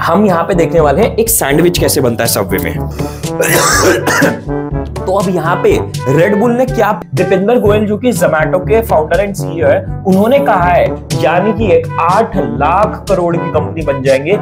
हम यहाँ पे देखने वाले हैं, एक सैंडविच कैसे बनता है सबवे में। तो अब यहाँ पे रेड बुल ने क्या, दीपेंद्र गोयल जो कि जोमैटो के फाउंडर एंड सीईओ है, उन्होंने कहा है, यानी कि एक आठ लाख करोड़ की कंपनी बन जाएँगे।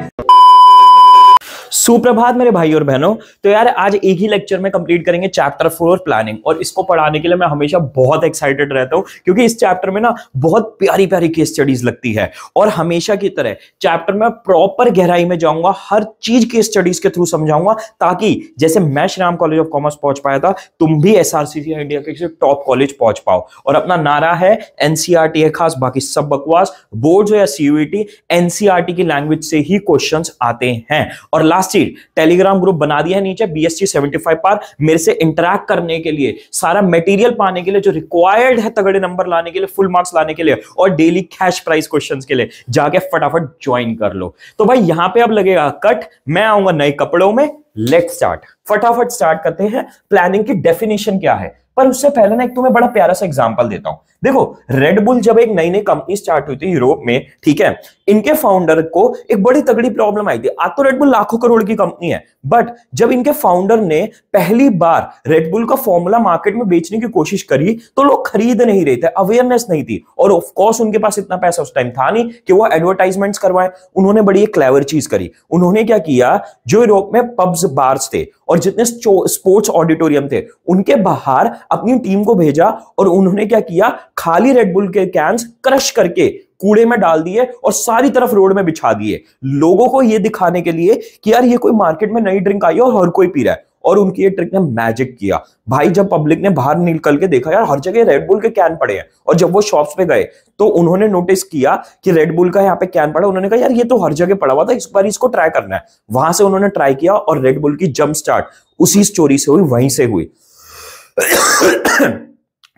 सुप्रभात मेरे भाई और बहनों। तो यार, आज एक ही लेक्चर में कंप्लीट करेंगे चैप्टर फोर प्लानिंग और इसको पढ़ाने के लिए मैं हमेशा बहुत एक्साइटेड रहता हूँ, क्योंकि इस चैप्टर में ना बहुत प्यारी प्यारी केस स्टडीज़ लगती है। और हमेशा की तरह चैप्टर में प्रॉपर गहराई में जाऊँगा, हर चीज़ केस स्टडीज़ के थ्रू समझाऊँगा, ताकि जैसे मैं श्रीराम कॉलेज ऑफ़ कॉमर्स पहुँच पाया था, तुम भी एस इंडिया के टॉप कॉलेज पहुँच पाओ। और अपना नारा है एनसीआरटी है खास, बाकी सब बकवास बोर्ड या सीयूटी एनसीआरटी की लैंग्वेज से ही क्वेश्चन आते हैं। और लास्ट चीज़ टेलीग्राम ग्रुप बना दिया है नीचे बीएससी 75 पर, मेरे से इंटरेक्ट करने के लिए, सारा मटेरियल पाने के लिए, जो रिक्वायर्ड है तगड़े नंबर लाने के लिए फुल मार्क्स लाने के लिए, और डेली कैश प्राइस क्वेश्चंस के लिए, जाके फटाफट ज्वाइन कर लो। तो भाई, यहाँ पे अब लगेगा कट मैं आऊँगा नए कपड़ों में लेट स्टार्ट फटाफट स्टार्ट करते हैं प्लानिंग की डेफिनेशन क्या है? पर उससे पहले ना एक तुम्हें बड़ा प्यारा सा एग्जांपल देता हूँ। देखो रेडबुल जब एक नई नई कंपनी स्टार्ट हुई थी यूरोप में, ठीक है, इनके फाउंडर को एक बड़ी तगड़ी प्रॉब्लम आई थी। आज तो रेडबुल लाखों करोड़ की कंपनी है बट जब इनके फाउंडर ने पहली बार रेडबुल का फॉर्मूला मार्केट में बेचने की कोशिश करी तो लोग खरीद नहीं रहे थे अवेयरनेस नहीं थी। और ऑफकोर्स उनके पास इतना पैसा उस टाइम था नहीं कि वो एडवर्टाइजमेंट्स करवाए। उन्होंने बड़ी एक क्लेवर चीज़ करी। उन्होंने क्या किया, जो यूरोप में पब्स बार्स थे और जितने स्पोर्ट्स ऑडिटोरियम थे, उनके बाहर अपनी टीम को भेजा और उन्होंने क्या किया खाली रेडबुल के कैंस क्रश करके कूड़े में डाल दिए और सारी तरफ़ रोड में बिछा दिए। लोगों को यह दिखाने के लिए कि यार ये कोई मार्केट में नई ड्रिंक आई है और हर कोई पी रहा है। और उनकी ये ट्रिक ने मैजिक किया। भाई, जब पब्लिक ने बाहर निकल के देखा, यार हर जगह रेडबुल के कैन पड़े हैं और जब वो शॉप्स पे गए तो उन्होंने नोटिस किया कि रेडबुल का यहाँ पे कैन पड़ा। उन्होंने कहा, यार ये तो हर जगह पड़ा हुआ था, इस बार इसको ट्राई करना है। वहाँ से उन्होंने ट्राई किया और रेडबुल की जम्प स्टार्ट उसी स्टोरी से हुई, वहीं से हुई।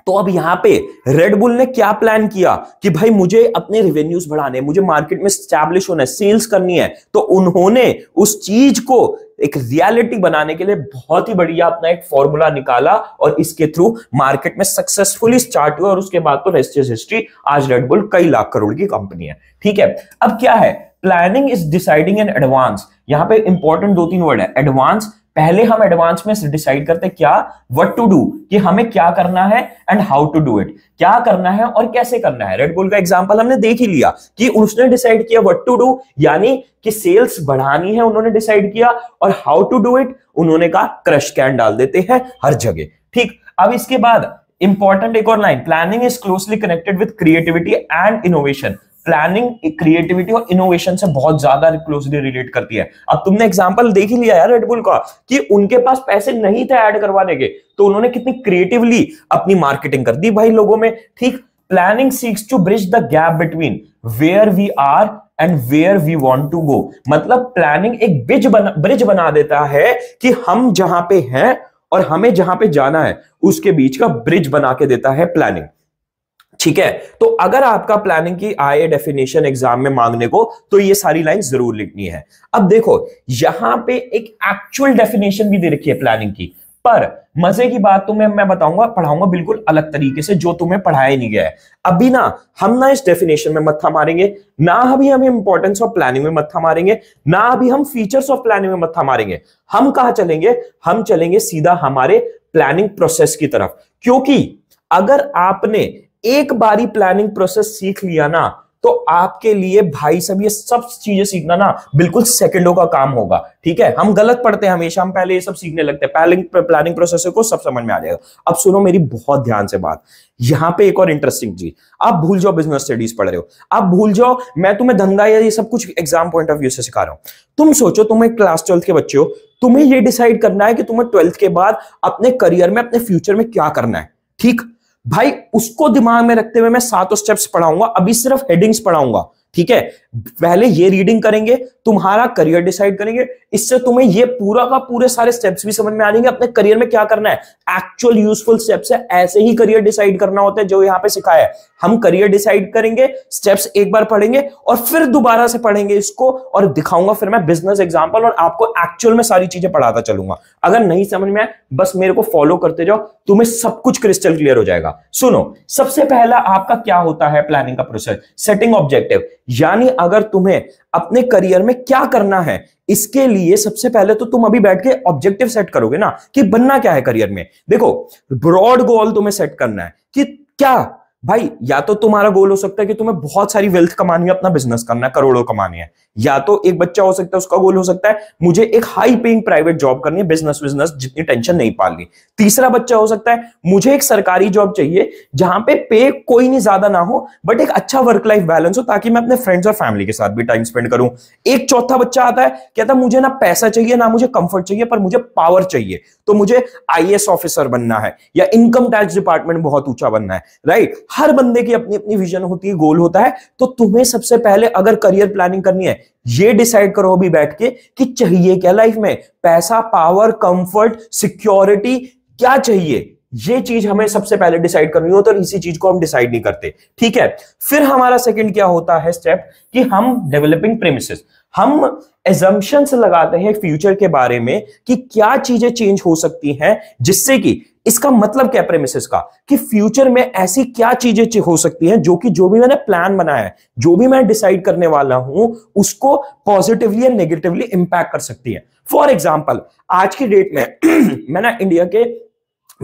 तो अब यहाँ पे रेडबुल ने क्या प्लान किया कि भाई मुझे अपने रेवेन्यूज बढ़ाने मुझे मार्केट में स्टैब्लिश होना है सेल्स करनी है तो उन्होंने उस चीज़ को एक रियलिटी बनाने के लिए बहुत ही बढ़िया अपना एक फॉर्मूला निकाला और इसके थ्रू मार्केट में सक्सेसफुली स्टार्ट हुआ और उसके बाद तो रेस्ट हिस्ट्री आज रेडबुल कई लाख करोड़ की कंपनी है। ठीक है, अब क्या है? Planning is deciding in advance यहाँ पे इंपॉर्टेंट दो तीन वर्ड है एडवांस पहले हम एडवांस में डिसाइड करते क्या व्हाट टू डू कि हमें क्या करना है and how to do it क्या करना है और कैसे करना है? रेड बुल का एग्जांपल हमने देख ही लिया कि उसने डिसाइड किया व्हाट टू डू यानी कि सेल्स बढ़ानी है उन्होंने डिसाइड किया और हाउ टू डू इट उन्होंने कहा क्रश कैन डाल देते हैं हर जगह. ठीक, अब इसके बाद इंपॉर्टेंट एक और line planning is closely connected with creativity and innovation planning creativity और इनोवेशन से बहुत ज़्यादा क्लोजली रिलेट करती है। अब तुमने एग्जांपल देख ही लिया यार रेडबुल का, कि उनके पास पैसे नहीं थे ऐड करवाने के तो उन्होंने कितनी क्रिएटिवली अपनी मार्केटिंग कर दी भाई लोगों में। ठीक planning seeks to bridge the gap between where we are and where we want to go मतलब प्लानिंग एक ब्रिज बना ब्रिज बना देता है कि हम जहाँ पे हैं और हमें जहाँ पे जाना है, उसके बीच का ब्रिज बना के देता है प्लानिंग ठीक है? तो अगर आपका प्लानिंग की आए डेफिनेशन एग्ज़ाम में मांगने को तो ये सारी लाइन ज़रूर लिखनी है। अब देखो, यहाँ पे एक एक्चुअल डेफिनेशन भी दे रखी है प्लानिंग की। पर मज़े की बात तुम्हें मैं बताऊँगा, पढ़ाऊँगा बिल्कुल अलग तरीके से, जो तुम्हें पढ़ाया नहीं गया है। अभी ना, हम ना इस डेफिनेशन में मत्था मारेंगे, ना अभी हम इंपॉर्टेंस ऑफ़ प्लानिंग में मत्था मारेंगे, ना अभी हम फीचर्स ऑफ़ प्लानिंग में मत्था मारेंगे। हम कहा चलेंगे? हम चलेंगे सीधा हमारे प्लानिंग प्रोसेस की तरफ़। क्योंकि अगर आपने एक बारी प्लानिंग प्रोसेस सीख लिया ना तो आपके लिए भाई सब ये सब चीज़ें सीखना ना बिल्कुल सेकंडों का काम होगा, ठीक है? हम गलत पढ़ते हैं हमेशा, हम पहले ये सब सीखने लगते हैं प्लानिंग प्लानिंग प्रोसेस को सब समझ में आ जाएगा। अब सुनो मेरी बहुत ध्यान से बात, यहाँ पे एक और इंटरेस्टिंग चीज़, आप भूल जाओ बिज़नेस स्टडीज़ पढ़ रहे हो, आप भूल जाओ, मैं तुम्हें धंधा या ये सब कुछ एग्ज़ाम पॉइंट ऑफ़ व्यू से सिखा रहा हूँ। तुम सोचो, तुम एक क्लास ट्वेल्थ के बच्चे हो, तुम्हें ये डिसाइड करना है कि तुम्हें ट्वेल्थ के बाद अपने करियर में, अपने फ्यूचर में क्या करना है, ठीक? भाई उसको दिमाग में रखते हुए मैं सातों स्टेप्स पढ़ाऊँगा अभी सिर्फ़ हेडिंग्स पढ़ाऊँगा। ठीक है? पहले ये रीडिंग करेंगे, तुम्हारा करियर डिसाइड करेंगे। इससे तुम्हें ये पूरा का पूरे सारे स्टेप्स भी समझ में आ जाएँगे, अपने करियर में क्या करना है। एक्चुअल यूजफुल स्टेप्स है, ऐसे ही करियर डिसाइड करना होता है, जो यहाँ पे सिखाया है। हम करियर डिसाइड करेंगे स्टेप्स एक बार पढ़ेंगे और फिर दोबारा से पढ़ेंगे इसको और दिखाऊँगा फिर मैं बिज़नेस एग्ज़ाम्पल और आपको एक्चुअल में सारी चीज़ें पढ़ाता चलूँगा। अगर नहीं समझ में आए, बस मेरे को फॉलो करते जाओ, तुम्हें सब कुछ क्रिस्टल क्लियर हो जाएगा। सुनो, सबसे पहला आपका क्या होता है प्लानिंग का प्रोसेस सेटिंग ऑब्जेक्टिव यानी अगर तुम्हें अपने करियर में क्या करना है, इसके लिए सबसे पहले तो तुम अभी बैठ के ऑब्जेक्टिव सेट करोगे ना कि बनना क्या है करियर में। देखो ब्रॉड गोल तुम्हें सेट करना है कि क्या भाई, या तो तुम्हारा गोल हो सकता है कि तुम्हें बहुत सारी वेल्थ कमानी है, अपना बिज़नेस करना है, करोड़ों कमानी है। या तो एक बच्चा हो सकता है, उसका गोल हो सकता है, मुझे एक हाई पेइंग प्राइवेट जॉब करनी है बिज़नेस बिज़नेस जितनी टेंशन नहीं पालनी। तीसरा बच्चा हो सकता है, मुझे एक सरकारी जॉब चाहिए, जहाँ पे पे कोई नहीं, ज़्यादा ना हो बट एक अच्छा वर्क लाइफ बैलेंस हो, ताकि मैं अपने फ्रेंड्स और फैमिली के साथ भी टाइम स्पेंड करूँ। एक चौथा बच्चा आता है, कहता मुझे ना पैसा चाहिए, ना मुझे कंफर्ट चाहिए, पर मुझे पावर चाहिए। तो मुझे आई ऑफिसर बनना है, या इनकम टैक्स डिपार्टमेंट बहुत ऊँचा बनना है राइट हर बंदे की अपनी अपनी विजन होती है गोल होता है। तो तुम्हें सबसे पहले अगर करियर प्लानिंग करनी है, ये डिसाइड करो अभी बैठ के कि चाहिए क्या लाइफ में? पैसा पावर कंफर्ट सिक्योरिटी क्या चाहिए? ये चीज़ हमें सबसे पहले डिसाइड करनी हो तो इसी चीज़ को हम डिसाइड नहीं करते। ठीक है? फिर हमारा सेकंड क्या होता है स्टेप कि हम डेवलपिंग प्रेमिसेस हम एजम्पन्स लगाते हैं फ्यूचर के बारे में कि क्या चीज़ें चेंज हो सकती हैं, जिससे कि इसका मतलब क्या प्रेमिसेस का? कि फ्यूचर में ऐसी क्या चीज़ें हो सकती हैं जो कि जो भी मैंने प्लान बनाया है, जो भी मैं डिसाइड करने वाला हूँ, उसको पॉजिटिवली या नेगेटिवली इंपैक्ट कर सकती है। फॉर एग्ज़ाम्पल आज की डेट में मैं ना इंडिया के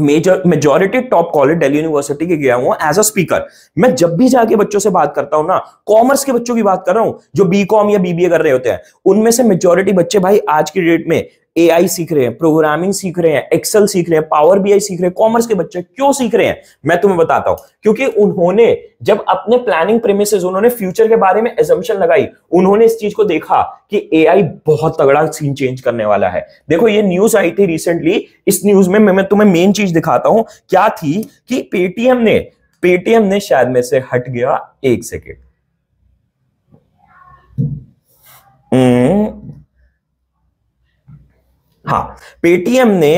major majority top college Delhi university के गया हूँ एज अ स्पीकर मैं जब भी जाके बच्चों से बात करता हूँ ना कॉमर्स के बच्चों की बात कर रहा हूँ, जो बी कॉम या बीबीए कर रहे होते हैं, उनमें से मेजोरिटी बच्चे भाई आज की डेट में एआई सीख रहे हैं प्रोग्रामिंग सीख रहे हैं एक्सेल सीख रहे हैं पावर बीआई सीख रहे हैं कॉमर्स के बच्चे क्यों सीख रहे हैं? मैं तुम्हें बताता हूँ, क्योंकि उन्होंने जब अपने प्लानिंग प्रेमिसेस उन्होंने फ्यूचर के बारे में एजम्पन लगाई, उन्होंने इस चीज़ को देखा कि एआई बहुत तगड़ा सीन चेंज करने वाला है। देखो, ये न्यूज़ आई थी रिसेंटली इस न्यूज़ में मैं तुम्हें मेन चीज़ दिखाता हूँ, क्या थी कि पेटीएम ने पेटीएम ने शायद में से हट गया एक सेकेंड हाँ पेटीएम ने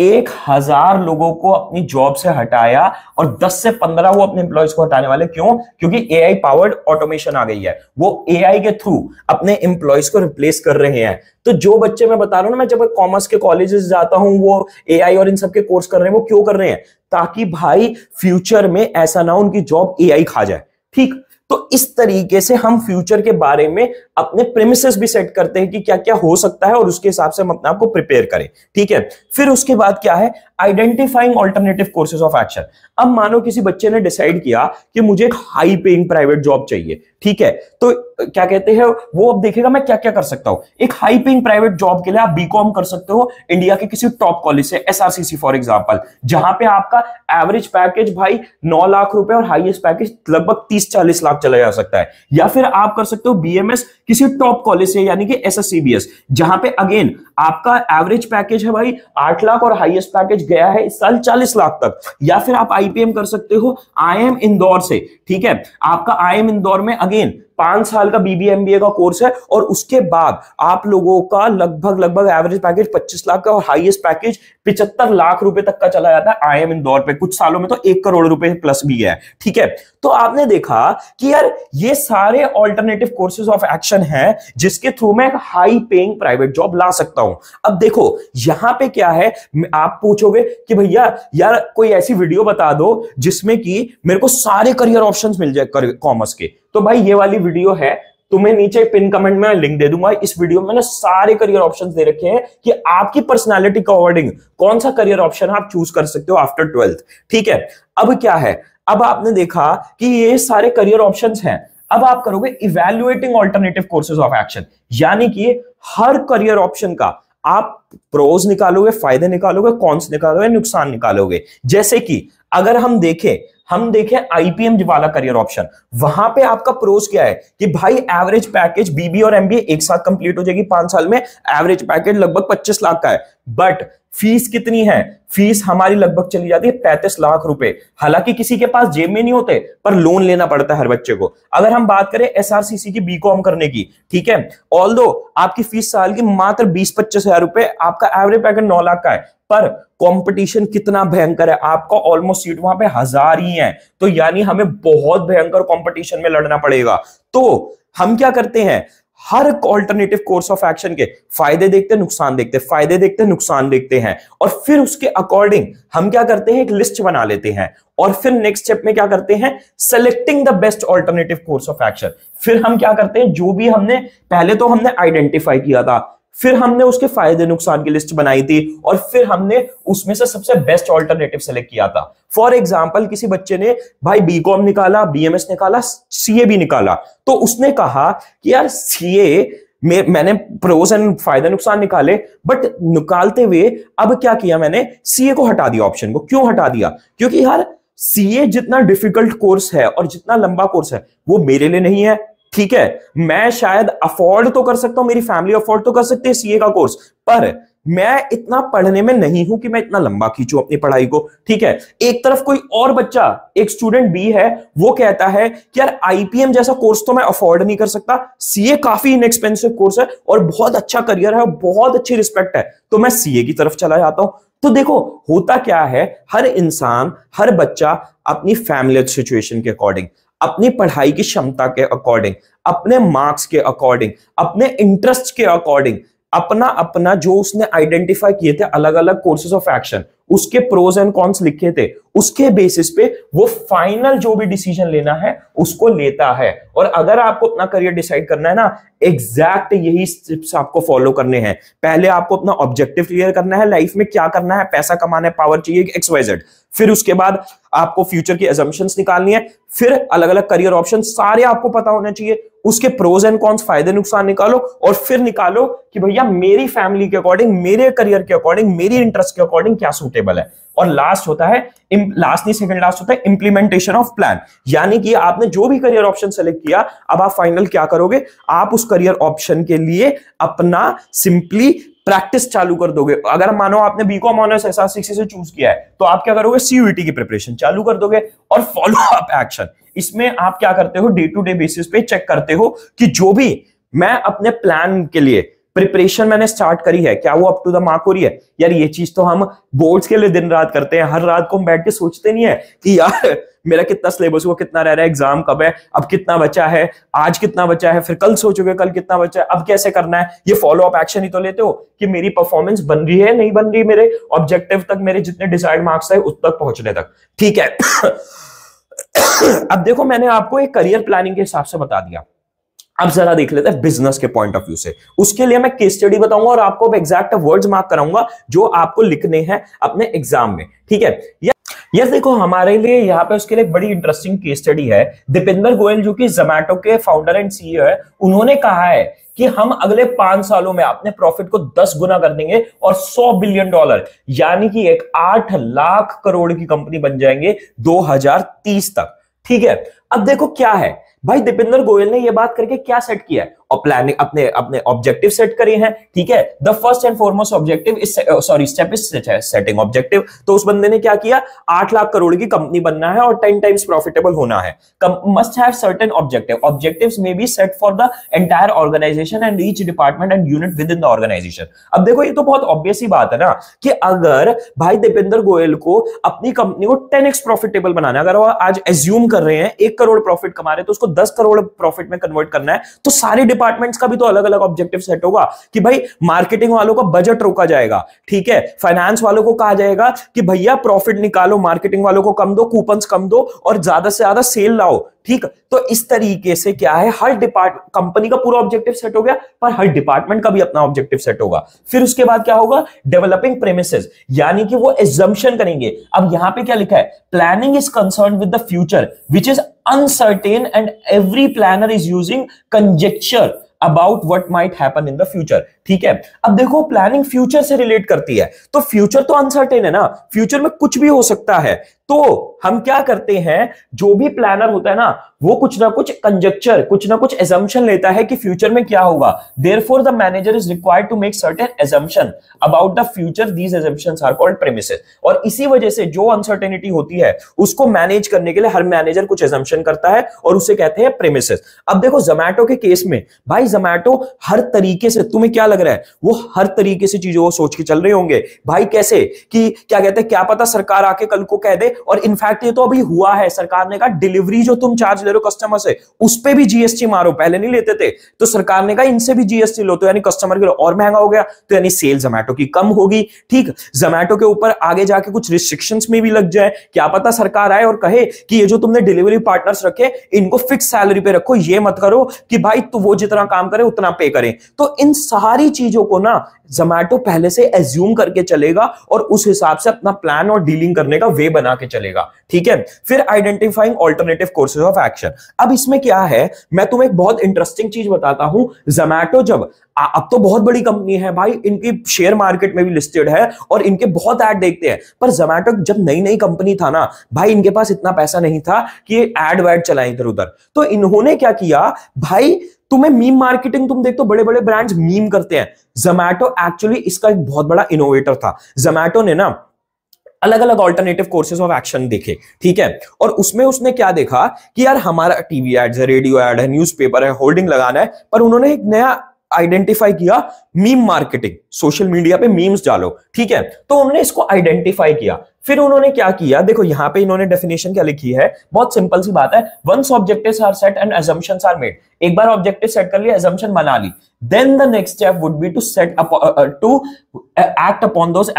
एक हज़ार लोगों को अपनी जॉब से हटाया और 10 से 15 वो अपने एम्प्लॉयज़ को हटाने वाले। क्यों? क्योंकि एआई पावर्ड ऑटोमेशन आ गई है। वो एआई के थ्रू अपने एम्प्लॉयज़ को रिप्लेस कर रहे हैं। तो जो बच्चे मैं बता रहा हूँ ना, मैं जब कॉमर्स के कॉलेजेस जाता हूँ, वो एआई और इन सब के कोर्स कर रहे हैं, वो क्यों कर रहे हैं? ताकि भाई फ्यूचर में ऐसा ना उनकी जॉब एआई खा जाए। ठीक? तो इस तरीके से हम फ्यूचर के बारे में अपने प्रेमिसेस भी सेट करते हैं कि क्या क्या हो सकता है और उसके हिसाब से हम अपने आप को प्रिपेयर करें, ठीक है? फिर उसके बाद क्या है? Identifying alternative courses of action अब मानो किसी बच्चे ने डिसाइड किया कि मुझे एक हाई पेइंग प्राइवेट जॉब चाहिए, ठीक है? तो क्या कहते हैं, वो अब देखेगा मैं क्या क्या कर सकता हूँ। एक हाई पेइंग प्राइवेट जॉब के लिए आप बीकॉम कर सकते हो। इंडिया के किसी टॉप कॉलेज से एसआरसीसी फॉर एग्जांपल जहाँ पे आपका एवरेज पैकेज भाई नौ लाख रुपए और हाईएस्ट पैकेज लगभग तीस चालीस लाख चला जा सकता है। या फिर आप कर सकते हो बीएमएस किसी टॉप कॉलेज से, यानी कि एस एस जहाँ पे अगेन आपका एवरेज पैकेज है भाई, आठ लाख और हाईएस्ट पैकेज गया है इस साल चालीस लाख तक। या फिर आप आईपीएम कर सकते हो आईएम इंदौर से, ठीक है? आपका आईएम इंदौर में अगेन पाँच साल का बीबीएमबीए का कोर्स है और उसके बाद आप लोगों का लगभग लगभग एवरेज पैकेज 25 लाख का और हाईएस्ट पैकेज पिछहत्तर लाख रुपए तक का चला जाता है आई एम इंदौर पे। कुछ सालों में तो एक करोड़ रुपए प्लस भी है, ठीक है? तो आपने देखा कि यार ये सारे ऑल्टरनेटिव कोर्सेज ऑफ़ एक्शन है जिसके थ्रू मैं हाई पेइंग प्राइवेट जॉब ला सकता हूँ। अब देखो, यहाँ पे क्या है? आप पूछोगे कि भैया, यार कोई ऐसी वीडियो बता दो जिसमें कि मेरे को सारे करियर ऑप्शंस मिल जाए कॉमर्स के। तो भाई ये वाली वीडियो है, तुम्हें नीचे पिन कमेंट में लिंक दे दूँगा। इस वीडियो में मैंने सारे करियर ऑप्शंस दे रखे हैं कि आपकी पर्सनालिटी के अकॉर्डिंग कौन सा करियर ऑप्शन आप चूज़ कर सकते हो आफ्टर ट्वेल्थ ठीक है? अब क्या है? अब आपने देखा कि ये सारे करियर ऑप्शंस हैं। अब आप करोगे evaluating alternative courses of action यानी कि हर करियर ऑप्शन का आप प्रोज निकालोगे, फ़ायदे निकालोगे कॉन्स निकालोगे, नुकसान निकालोगे। जैसे कि अगर हम देखें हम देखें आईपीएम वाला करियर ऑप्शन वहाँ पे आपका प्रोस क्या है? कि भाई एवरेज पैकेज बीबी और एमबीए एक साथ कंप्लीट हो जाएगी पाँच साल में। एवरेज पैकेज लगभग पच्चीस लाख का है। बट फ़ीस कितनी है? फ़ीस हमारी लगभग चली जाती है पैंतीस लाख रुपए। हालाँकि किसी के पास जेब में नहीं होते, पर लोन लेना पड़ता है हर बच्चे को। अगर हम बात करें एसआरसीसी की बीकॉम करने की, ठीक है? ऑल आपकी फ़ीस साल की मात्र बीस पच्चीस हज़ार रुपए, आपका एवरेज पैकेज नौ लाख का है। पर कंपटीशन कितना भयंकर है, आपका ऑलमोस्ट सीट वहाँ पे हज़ार ही है। तो यानी हमें बहुत भयंकर कंपटीशन में लड़ना पड़ेगा। तो हम क्या करते हैं? हर ऑल्टरनेटिव कोर्स ऑफ़ एक्शन के फ़ायदे देखते नुकसान देखते फ़ायदे देखते हैं, नुकसान देखते हैं। और फिर उसके अकॉर्डिंग हम क्या करते हैं? एक लिस्ट बना लेते हैं। और फिर नेक्स्ट स्टेप में क्या करते हैं? Selecting the best alternative course of action फिर हम क्या करते हैं? जो भी हमने, पहले तो हमने आइडेंटिफाई किया था। फिर हमने उसके फ़ायदे नुकसान की लिस्ट बनाई थी और फिर हमने उसमें से सबसे बेस्ट ऑल्टरनेटिव सेलेक्ट किया था। फॉर एग्ज़ाम्पल किसी बच्चे ने, भाई बीकॉम निकाला बीएमएस निकाला सीए भी निकाला। तो उसने कहा कि, यार सीए में, मैंने प्रोज एंड फ़ायदे नुकसान निकाले बट निकालते हुए अब क्या किया मैंने? सीए को हटा दिया ऑप्शन को। क्यों हटा दिया? क्योंकि यार सीए जितना डिफ़िकल्ट कोर्स है और जितना लंबा कोर्स है, वो मेरे लिए नहीं है। ठीक है? मैं शायद अफोर्ड तो कर सकता हूँ, मेरी फैमिली अफोर्ड तो कर सकती है सीए का कोर्स पर मैं इतना पढ़ने में नहीं हूँ कि मैं इतना लंबा खींचू अपनी पढ़ाई को, ठीक है? एक तरफ़ कोई और बच्चा, एक स्टूडेंट बी है, वो कहता है कि यार आईपीएम जैसा कोर्स तो मैं अफोर्ड नहीं कर सकता सीए काफ़ी इनएक्सपेंसिव कोर्स है और बहुत अच्छा करियर है, बहुत अच्छी रिस्पेक्ट है तो मैं सीए की तरफ़ चला जाता हूँ। तो देखो, होता क्या है, हर इंसान, हर बच्चा अपनी फैमिली सिचुएशन के अकॉर्डिंग अपनी पढ़ाई की क्षमता के अकॉर्डिंग अपने मार्क्स के अकॉर्डिंग अपने इंटरेस्ट के अकॉर्डिंग अपना अपना जो उसने आइडेंटिफाई किए थे अलग अलग कोर्सेज ऑफ़ एक्शन उसके प्रोज एंड कॉन्स लिखे थे, उसके बेसिस पे वो फाइनल जो भी डिसीज़न लेना है, उसको लेता है। और अगर आपको अपना करियर डिसाइड करना है ना एग्जैक्ट यही स्टेप्स आपको फॉलो करने हैं। पहले आपको अपना ऑब्जेक्टिव क्लियर करना है लाइफ में क्या करना है, पैसा कमाना है पावर चाहिए एक्स वाई जेड फिर उसके बाद आपको फ्यूचर की एजम्पन निकालनी है, फिर अलग अलग करियर ऑप्शन सारे आपको पता होने चाहिए, उसके प्रोज एंड कॉन्स फ़ायदे, नुकसान निकालो और फिर निकालो कि भैया मेरी फैमिली के अकॉर्डिंग मेरे करियर के अकॉर्डिंग मेरी इंटरेस्ट के अकॉर्डिंग क्या सूटेबल है। और लास्ट होता है लास्ट नहीं सेकंड लास्ट होता है इंप्लीमेंटेशन ऑफ़ प्लान यानी कि आपने जो भी करियर ऑप्शन सेलेक्ट किया, अब आप फाइनल क्या करोगे? आप उस करियर ऑप्शन के लिए अपना सिंपली प्रैक्टिस चालू कर दोगे। अगर मानो आपने B Com honours S R से चूज़ किया है तो आप क्या करोगे? सीयूटी की प्रिपरेशन चालू कर दोगे और फॉलो अप एक्शन इसमें आप क्या करते हो? डे टू डे बेसिस पे चेक करते हो कि जो भी मैं अपने प्लान के लिए प्रिपरेशन मैंने स्टार्ट करी है। क्या वो अप टू द मार्क हो रही है? यार, ये चीज़ तो हम बोर्ड्स के लिए दिन रात करते हैं। हर रात को हम बैठ के सोचते नहीं है कि यार, मेरा कितना सिलेबस हुआ, कितना रह रहा है एग्ज़ाम कब है, अब कितना बचा है, आज कितना बचा है, फिर कल सोचोगे कल कितना बचा है, अब कैसे करना है? ये फॉलो अप एक्शन ही तो लेते हो कि मेरी परफॉर्मेंस बन रही है नहीं बन रही मेरे? ऑब्जेक्टिव तक मेरे जितने डिसाइड मार्क्स है उस तक पहुँचने तक। ठीक है। अब देखो, मैंने आपको एक करियर प्लानिंग के हिसाब से बता दिया। अब जरा देख लेते हैं बिज़नेस के पॉइंट ऑफ़ व्यू से। उसके लिए मैं केस स्टडी बताऊँगा और आपको एग्जैक्ट वर्ड्स मार्क कराऊँगा जो आपको लिखने हैं अपने एग्ज़ाम में। ठीक है? यस देखो, हमारे लिए यहाँ पे उसके लिए बड़ी इंटरेस्टिंग केस स्टडी है। दीपेंद्र गोयल जो कि जोमैटो के फाउंडर एंड सीईओ है, उन्होंने कहा है कि हम अगले पाँच सालों में अपने प्रॉफिट को दस गुना कर देंगे और सौ बिलियन डॉलर यानी कि एक आठ लाख करोड़ की कंपनी बन जाएँगे 2030 तक। ठीक है? अब देखो क्या है। भाई दीपेंद्र गोयल ने यह बात करके क्या सेट किया है? और प्लानिंग अपने अपने ऑब्जेक्टिव सेट करे हैं, ठीक है? The first and foremost objective is sorry step is setting objective तो उस बंदे ने क्या किया? आठ लाख करोड़ की कंपनी बनना है और टेन टाइम्स प्रॉफिटेबल होना है। Must have certain objective objectives may be set for the entire organisation and each department and unit within the organisation अब देखो, ये तो बहुत ऑब्वियस ही बात है ना, कि अगर भाई दीपेंद्र गोयल को अपनी कंपनी को टेन एक्स प्रॉफिटेबल बनाना अगर वो आज एज्यूम कर रहे हैं, एक करोड़ प्रॉफिट कमा रहे हैं तो उसको दस करोड़ प्रॉफिट में कन्वर्ट करना है तो सारे डिपार्टमेंट्स का भी तो अलग अलग ऑब्जेक्टिव सेट होगा कि भाई मार्केटिंग वालों का बजट रोका जाएगा, ठीक है? फाइनेंस वालों को कहा जाएगा कि भैया प्रॉफिट निकालो मार्केटिंग वालों को कम दो कूपन कम दो और ज़्यादा से ज़्यादा सेल लाओ, ठीक? तो इस तरीके से क्या है, हर डिपार्ट कंपनी का पूरा ऑब्जेक्टिव सेट हो गया, पर हर डिपार्टमेंट का भी अपना ऑब्जेक्टिव सेट होगा। फिर उसके बाद क्या होगा? डेवलपिंग प्रेमिसेस यानी कि वो एजम्पन करेंगे। अब यहाँ पे क्या लिखा है? Planning is concern with the future which is uncertain and every planner is using conjecture about what might happen in the future ठीक है? अब देखो प्लानिंग फ्यूचर से रिलेट करती है। तो फ्यूचर तो अनसर्टेन है ना। फ्यूचर में कुछ भी हो सकता है। तो हम क्या करते हैं, जो भी प्लानर होता है ना, वो कुछ ना कुछ कंजक्चर कुछ ना कुछ एजम्पन लेता है कि फ्यूचर में क्या होगा। Therefore the manager is required to make certain assumption about the future these assumption are called premises और इसी वजह से जो अनसर्टेनिटी होती है, उसको मैनेज करने के लिए हर मैनेजर कुछ एजम्पन करता है और उसे कहते हैं प्रेमिसेस अब देखो जोमैटो के केस में, भाई जोमैटो हर तरीके से, तुम्हें क्या लग रहा है? वो हर तरीके से चीज़ों को सोच के चल रहे होंगे। भाई कैसे? कि क्या कहते हैं, क्या पता सरकार आके कल को कह दे और इनफैक्ट ये तो अभी हुआ है, सरकार ने कहा डिलीवरी जो तुम चार्ज ले रहे हो कस्टमर से, उस पर भी जीएसटी मारो, पहले नहीं लेते थे। तो सरकार ने कहा इनसे भी जीएसटी लो तो यानी कस्टमर के लिए और महँगा हो गया तो यानी सेल जोमेटो की कम होगी। ठीक जोमेटो के ऊपर आगे जाके कुछ रिस्ट्रिक्शंस में भी लग जाए, क्या पता सरकार आए और कहे कि ये जो तुमने डिलीवरी पार्टनर्स रखे, इनको फिक्स सैलरी पे रखो, ये मत करो कि भाई तू वो जितना काम करे, उतना पे करें। तो इन सारी चीज़ों को ना जोमैटो पहले से एज्यूम करके चलेगा और उस हिसाब से अपना प्लान और डीलिंग करने का वे बना के चलेगा। ठीक है? फिर identifying alternative courses of action अब इसमें क्या है? मैं तुम्हें एक बहुत इंटरेस्टिंग चीज़ बताता हूँ। जोमैटो जब अब तो बहुत बड़ी कंपनी है भाई, इनकी शेयर मार्केट में भी लिस्टेड है और इनके बहुत ऐड देखते हैं। पर जोमैटो जब नई नई कंपनी था ना, भाई, इनके पास इतना पैसा नहीं था कि एड वैड चलाए इधर उधर। तो इन्होंने क्या किया? भाई, तुम्हें मीम मार्केटिंग तुम देखते हो बड़े बड़े ब्रांड्स मीम करते हैं। जोमैटो एक्चुअली इसका एक बहुत बड़ा इनोवेटर था। जोमैटो ने ना अलग अलग ऑल्टरनेटिव कोर्सेज ऑफ़ एक्शन देखे, ठीक है? और उसमें उसने क्या देखा कि यार हमारा टीवी एड्स है रेडियो एड है न्यूज़पेपर है होल्डिंग लगाना है, पर उन्होंने एक नया आइडेंटिफाई किया मीम मार्केटिंग सोशल मीडिया पे मीम्स डालो, ठीक है? तो उन्होंने इसको आइडेंटिफाई किया। फिर उन्होंने क्या किया? देखो, यहाँ पे इन्होंने डेफिनेशन क्या लिखी है? बहुत सिंपल सी बात है। Once objectives are set and assumptions are made एक बार ऑब्जेक्टिव सेट कर लिया अजम्पशन बना ली। Then the next step would be to set up to act upon those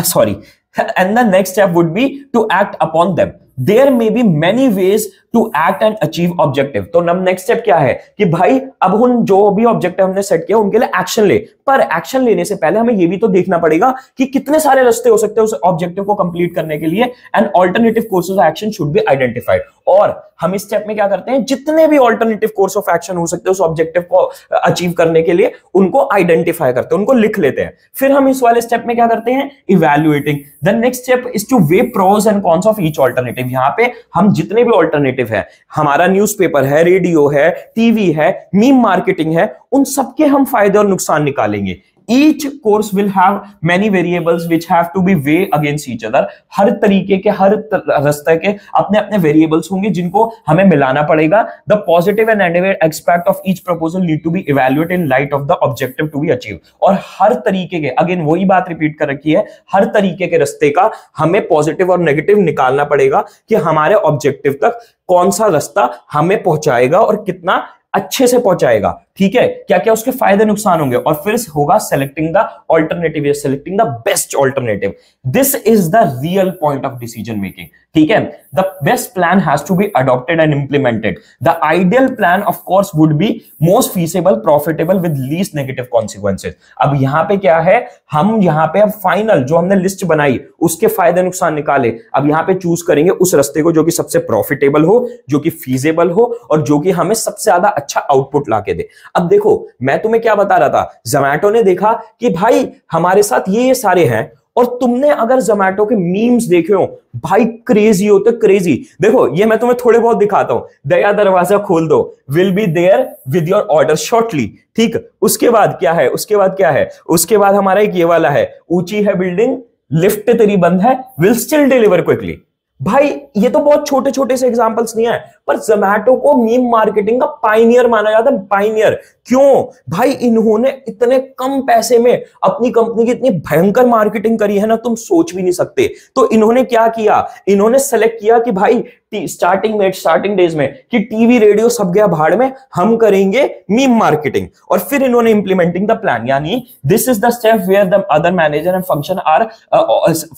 sorry and the next step would be to act upon them. There may be many ways to act and achieve objective तो नम next step क्या है? कि भाई, अब हम जो भी ऑब्जेक्टिव हमने सेट किया, उनके लिए एक्शन ले। पर एक्शन लेने से पहले हमें यह भी तो देखना पड़ेगा कि कितने सारे रास्ते हो सकते हैं उस ऑब्जेक्टिव को कंप्लीट करने के लिए and alternative courses of action should be identified और हम इस स्टेप में क्या करते हैं? जितने भी ऑल्टरनेटिव कोर्स ऑफ़ एक्शन हो सकते हैं उस ऑब्जेक्टिव को अचीव करने के लिए उनको आइडेंटिफाई करते हैं, उनको लिख लेते हैं। फिर हम इस वाले स्टेप में क्या करते हैं? Evaluating the next step is to weigh pros and cons of each alternative यहाँ पे हम जितने भी ऑल्टरनेटिव है, हमारा न्यूज़पेपर है रेडियो है टीवी है मीम मार्केटिंग है, उन सबके हम फ़ायदे और नुकसान निकालेंगे। Each course will have many variables which have to be weigh against each other. हर तरीके के, हर रास्ते के अपने अपने वेरिएबल्स होंगे जिनको हमें मिलाना पड़ेगा। The positive and negative expect of each proposal need to be evaluate in light of the objective to be achieve और हर तरीके के अगेन वही बात रिपीट कर रखी है, हर तरीके के रास्ते का हमें पॉजिटिव और नेगेटिव निकालना पड़ेगा कि हमारे ऑब्जेक्टिव तक कौन सा रास्ता हमें पहुंचाएगा और कितना अच्छे से पहुंचाएगा। ठीक है? क्या क्या उसके फ़ायदे नुकसान होंगे? और फिर होगा selecting the alternative selecting the best alternative this is the real point of decision making ठीक है? The best plan has to be adopted and implemented the ideal plan of course would be most feasible profitable with least negative consequences अब यहाँ पे क्या है? हम यहाँ पे अब फाइनल जो हमने लिस्ट बनाई, उसके फ़ायदे नुकसान निकाले। अब यहाँ पे चूज़ करेंगे उस रस्ते को जो कि सबसे प्रॉफिटेबल हो, जो कि फीजेबल हो, और जो कि हमें सबसे ज़्यादा अच्छा आउटपुट ला के दे। अब देखो, मैं तुम्हें क्या बता रहा था? जोमैटो ने देखा कि भाई, हमारे साथ ये ये सारे हैं और तुमने अगर जोमैटो के मीम्स देखे हो, भाई क्रेजी होते क्रेजी देखो, ये मैं तुम्हें थोड़े बहुत दिखाता हूँ। दया दरवाज़ा खोल दो। Will be there with your order shortly ठीक? उसके बाद क्या है? उसके बाद क्या है? उसके बाद हमारा एक ये वाला है। ऊँची है बिल्डिंग लिफ्ट तेरी बंद है। विल स्टिल डिलीवर क्विकली भाई, ये तो बहुत छोटे छोटे से एग्जाम्पल्स नहीं है, पर जोमैटो को मीम मार्केटिंग का पाइनियर माना जाता है पाइनियर क्यों? भाई, इन्होंने इतने कम पैसे में अपनी कंपनी की इतनी भयंकर मार्केटिंग करी है ना, तुम सोच भी नहीं सकते। तो इन्होंने क्या किया? इन्होंने सेलेक्ट किया कि भाई स्टार्टिंग में स्टार्टिंग डेज़ में कि टीवी रेडियो सब गया भाड़ में, हम करेंगे मीम मार्केटिंग और फिर इन्होंने इंप्लीमेंटिंग द प्लान यानी this is the step where the other manager and function are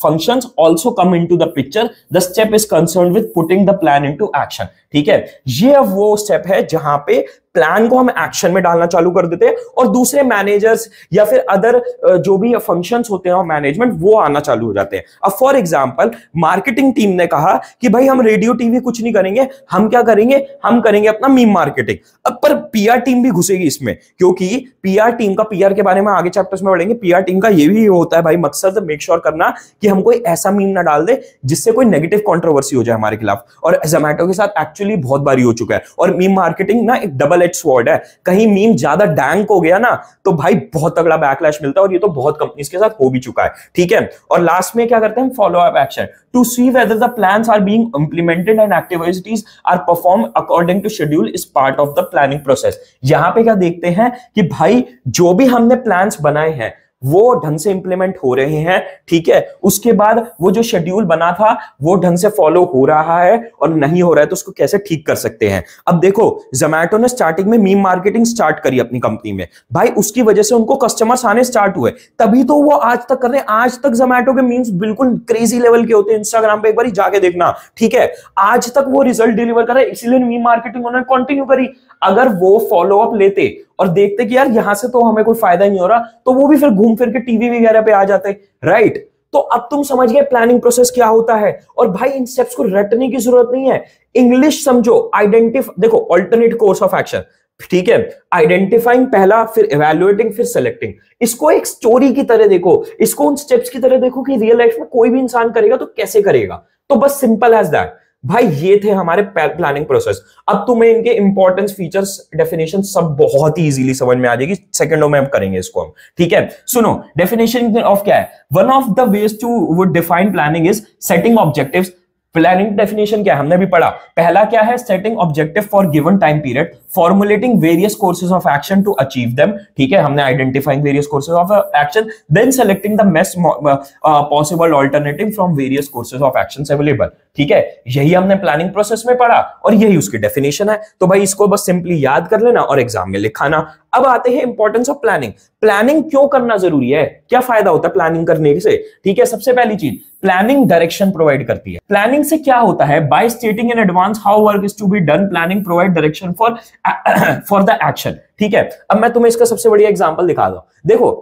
function also come into the picture the step is concern with putting the plan into action ठीक है? ये वो step है जहाँ पे plan को हम एक्शन में डालना चालू कर देते हैं और दूसरे मैनेजर्स या फिर अदर जो भी फ़ंक्शंस होते हैं मैनेजमेंट वो आना चालू हो जाते हैं। अब फॉर एग्जांपल मार्केटिंग टीम ने कहा कि भाई हम रेडियो टीवी कुछ नहीं करेंगे, हम क्या करेंगे? हम करेंगे अपना मीम मार्केटिंग अब पर पीआर टीम भी घुसेगी इसमें, क्योंकि पीआर टीम का पीआर के बारे में आगे चैप्टर्स में पढ़ेंगे पीआर टीम का ये भी होता है भाई, मकसद मेक श्योर करना कि हम कोई ऐसा मीम ना डाल दे जिससे कोई नेगेटिव कॉन्ट्रोवर्सी हो जाए हमारे खिलाफ। और जोमेटो के साथ एक्चुअली बहुत बारी हो चुका है। और मीम मार्केटिंग ना एक डबल एच स्वॉर्ड है। कहीं मीम ज़्यादा डैंक हो गया ना तो भाई बहुत तगड़ा बैकलैश मिलता है और ये तो बहुत कंपनीज़ के साथ हो भी चुका है, ठीक है? और लास्ट में क्या करते हैं follow up action to see whether the plans are being implemented and activities are perform according to schedule is part of the planning process यहाँ पे क्या देखते हैं कि भाई, जो भी हमने प्लान्स बनाए हैं वो ढंग से इंप्लीमेंट हो रहे हैं, ठीक है? उसके बाद वो जो शेड्यूल बना था, वो ढंग से फॉलो हो रहा है और नहीं हो रहा है तो उसको कैसे ठीक कर सकते हैं? अब देखो जोमैटो ने स्टार्टिंग में मीम मार्केटिंग स्टार्ट करी अपनी कंपनी में। भाई, उसकी वजह से उनको कस्टमर्स आने स्टार्ट हुए। तभी तो वो आज तक कर रहे हैं। आज तक जोमैटो के मीम्स बिल्कुल क्रेजी लेवल के होते हैं। इंस्टाग्राम पे एक बार जाके देखना, ठीक है? आज तक वो रिज़ल्ट डिलीवर कर रहे हैं, इसीलिए मीम मार्केटिंग उन्होंने कंटिन्यू करी। अगर वो फॉलो अप लेते और देखते कि यार यहाँ से तो हमें कोई फ़ायदा नहीं हो रहा तो वो भी फिर घूम फिर के टीवी वगैरह पे आ जाते राइट तो अब तुम समझ गए प्लानिंग प्रोसेस क्या होता है। और भाई इन स्टेप्स को रटने की ज़रूरत नहीं है। इंग्लिश समझो आइडेंटिफ देखो ऑल्टरनेट कोर्स ऑफ़ एक्शन ठीक है? आइडेंटिफाइंग पहला, फिर इवेल्युएटिंग फिर सेलेक्टिंग इसको एक स्टोरी की तरह देखो, इसको उन स्टेप्स की तरह देखो कि रियल लाइफ में कोई भी इंसान करेगा तो कैसे करेगा? तो बस सिंपल एज दैट भाई, ये थे हमारे प्लानिंग प्रोसेस अब तुम्हें इनके इंपॉर्टेंस फीचर्स डेफिनेशन सब बहुत ही इजीली समझ में आ जाएगी। सेकंडों में हम करेंगे इसको हम। ठीक है? सुनो डेफिनेशन ऑफ़ क्या है? One of the ways to would define planning is setting objectives planning definition क्या है? हमने भी पढ़ा। पहला क्या है? Setting objective for given time period formulating various courses of action to achieve them ठीक है? हमने identifying various courses of action then selecting the best possible alternative from various courses of action available ठीक है? यही हमने planning process में पढ़ा और यही उसकी डेफिनेशन है। तो भाई इसको बस सिंपली याद कर लेना और एग्ज़ाम में लिखाना। अब आते हैं इंपॉर्टेंस ऑफ़ प्लानिंग प्लानिंग क्यों करना ज़रूरी है? क्या फ़ायदा होता है प्लानिंग करने से? ठीक है, सबसे पहली चीज़ प्लानिंग डायरेक्शन प्रोवाइड करती है। प्लानिंग से क्या होता है? By stating in advance how work is to be done planning provide direction for for the action ठीक है? अब मैं तुम्हें इसका सबसे बढ़िया एग्ज़ाम्पल दिखा दू। देखो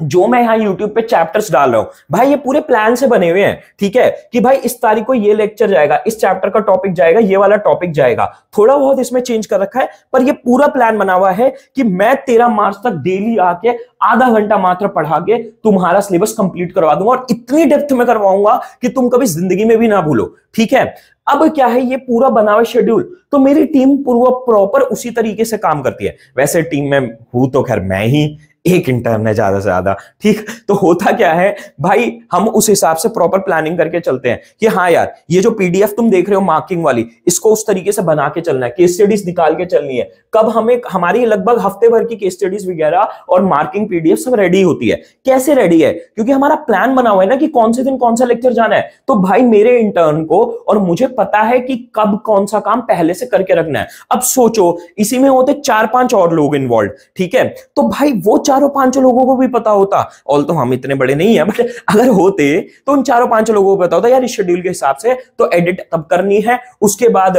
जो मैं यहाँ यूट्यूब पे चैप्टर्स डाल रहा हूँ, भाई ये पूरे प्लान से बने हुए हैं, ठीक है? कि भाई इस तारीख को ये लेक्चर जाएगा, इस चैप्टर का टॉपिक जाएगा, ये वाला टॉपिक जाएगा। थोड़ा बहुत इसमें चेंज कर रखा है, पर ये पूरा प्लान बना हुआ है कि मैं तेरह मार्च तक डेली आके आधा घंटा मात्र पढ़ा के तुम्हारा सिलेबस कंप्लीट करवा दूँगा और इतनी डेप्थ में करवाऊँगा कि तुम कभी ज़िंदगी में भी ना भूलो, ठीक है? अब क्या है, ये पूरा बना हुआ शेड्यूल तो मेरी टीम पूरा प्रॉपर उसी तरीके से काम करती है। वैसे टीम में हूँ तो खैर मैं ही एक इंटर्न है ज़्यादा से ज़्यादा, ठीक? तो होता क्या है? भाई, हम उस हिसाब से प्रॉपर प्लानिंग करके चलते हैं कि हाँ यार, ये जो पीडीएफ तुम देख रहे हो मार्किंग वाली, इसको उस तरीके से बना के चलना है केस स्टडीज़ निकाल के चलनी है। कब हमें, हमारी लगभग हफ़्ते भर की केस स्टडीज़ वगैरह और मार्किंग पीडीएफ सब रेडी होती है। कैसे रेडी है? क्योंकि हमारा प्लान बना हुआ है ना कि कौन से दिन कौन सा लेक्चर जाना है। तो भाई, मेरे इंटर्न को और मुझे पता है कि कब कौन सा काम पहले से करके रखना है। अब सोचो, इसी में होते चार पाँच और लोग इन्वॉल्व ठीक है? तो भाई, वो चारों पाँचों लोगों को भी पता होता। ऑल तो हम इतने बड़े नहीं है बट अगर होते तो उन चारों पाँचों लोगों को पता होता, यार शेड्यूल के हिसाब से तो एडिट तब करनी है, उसके बाद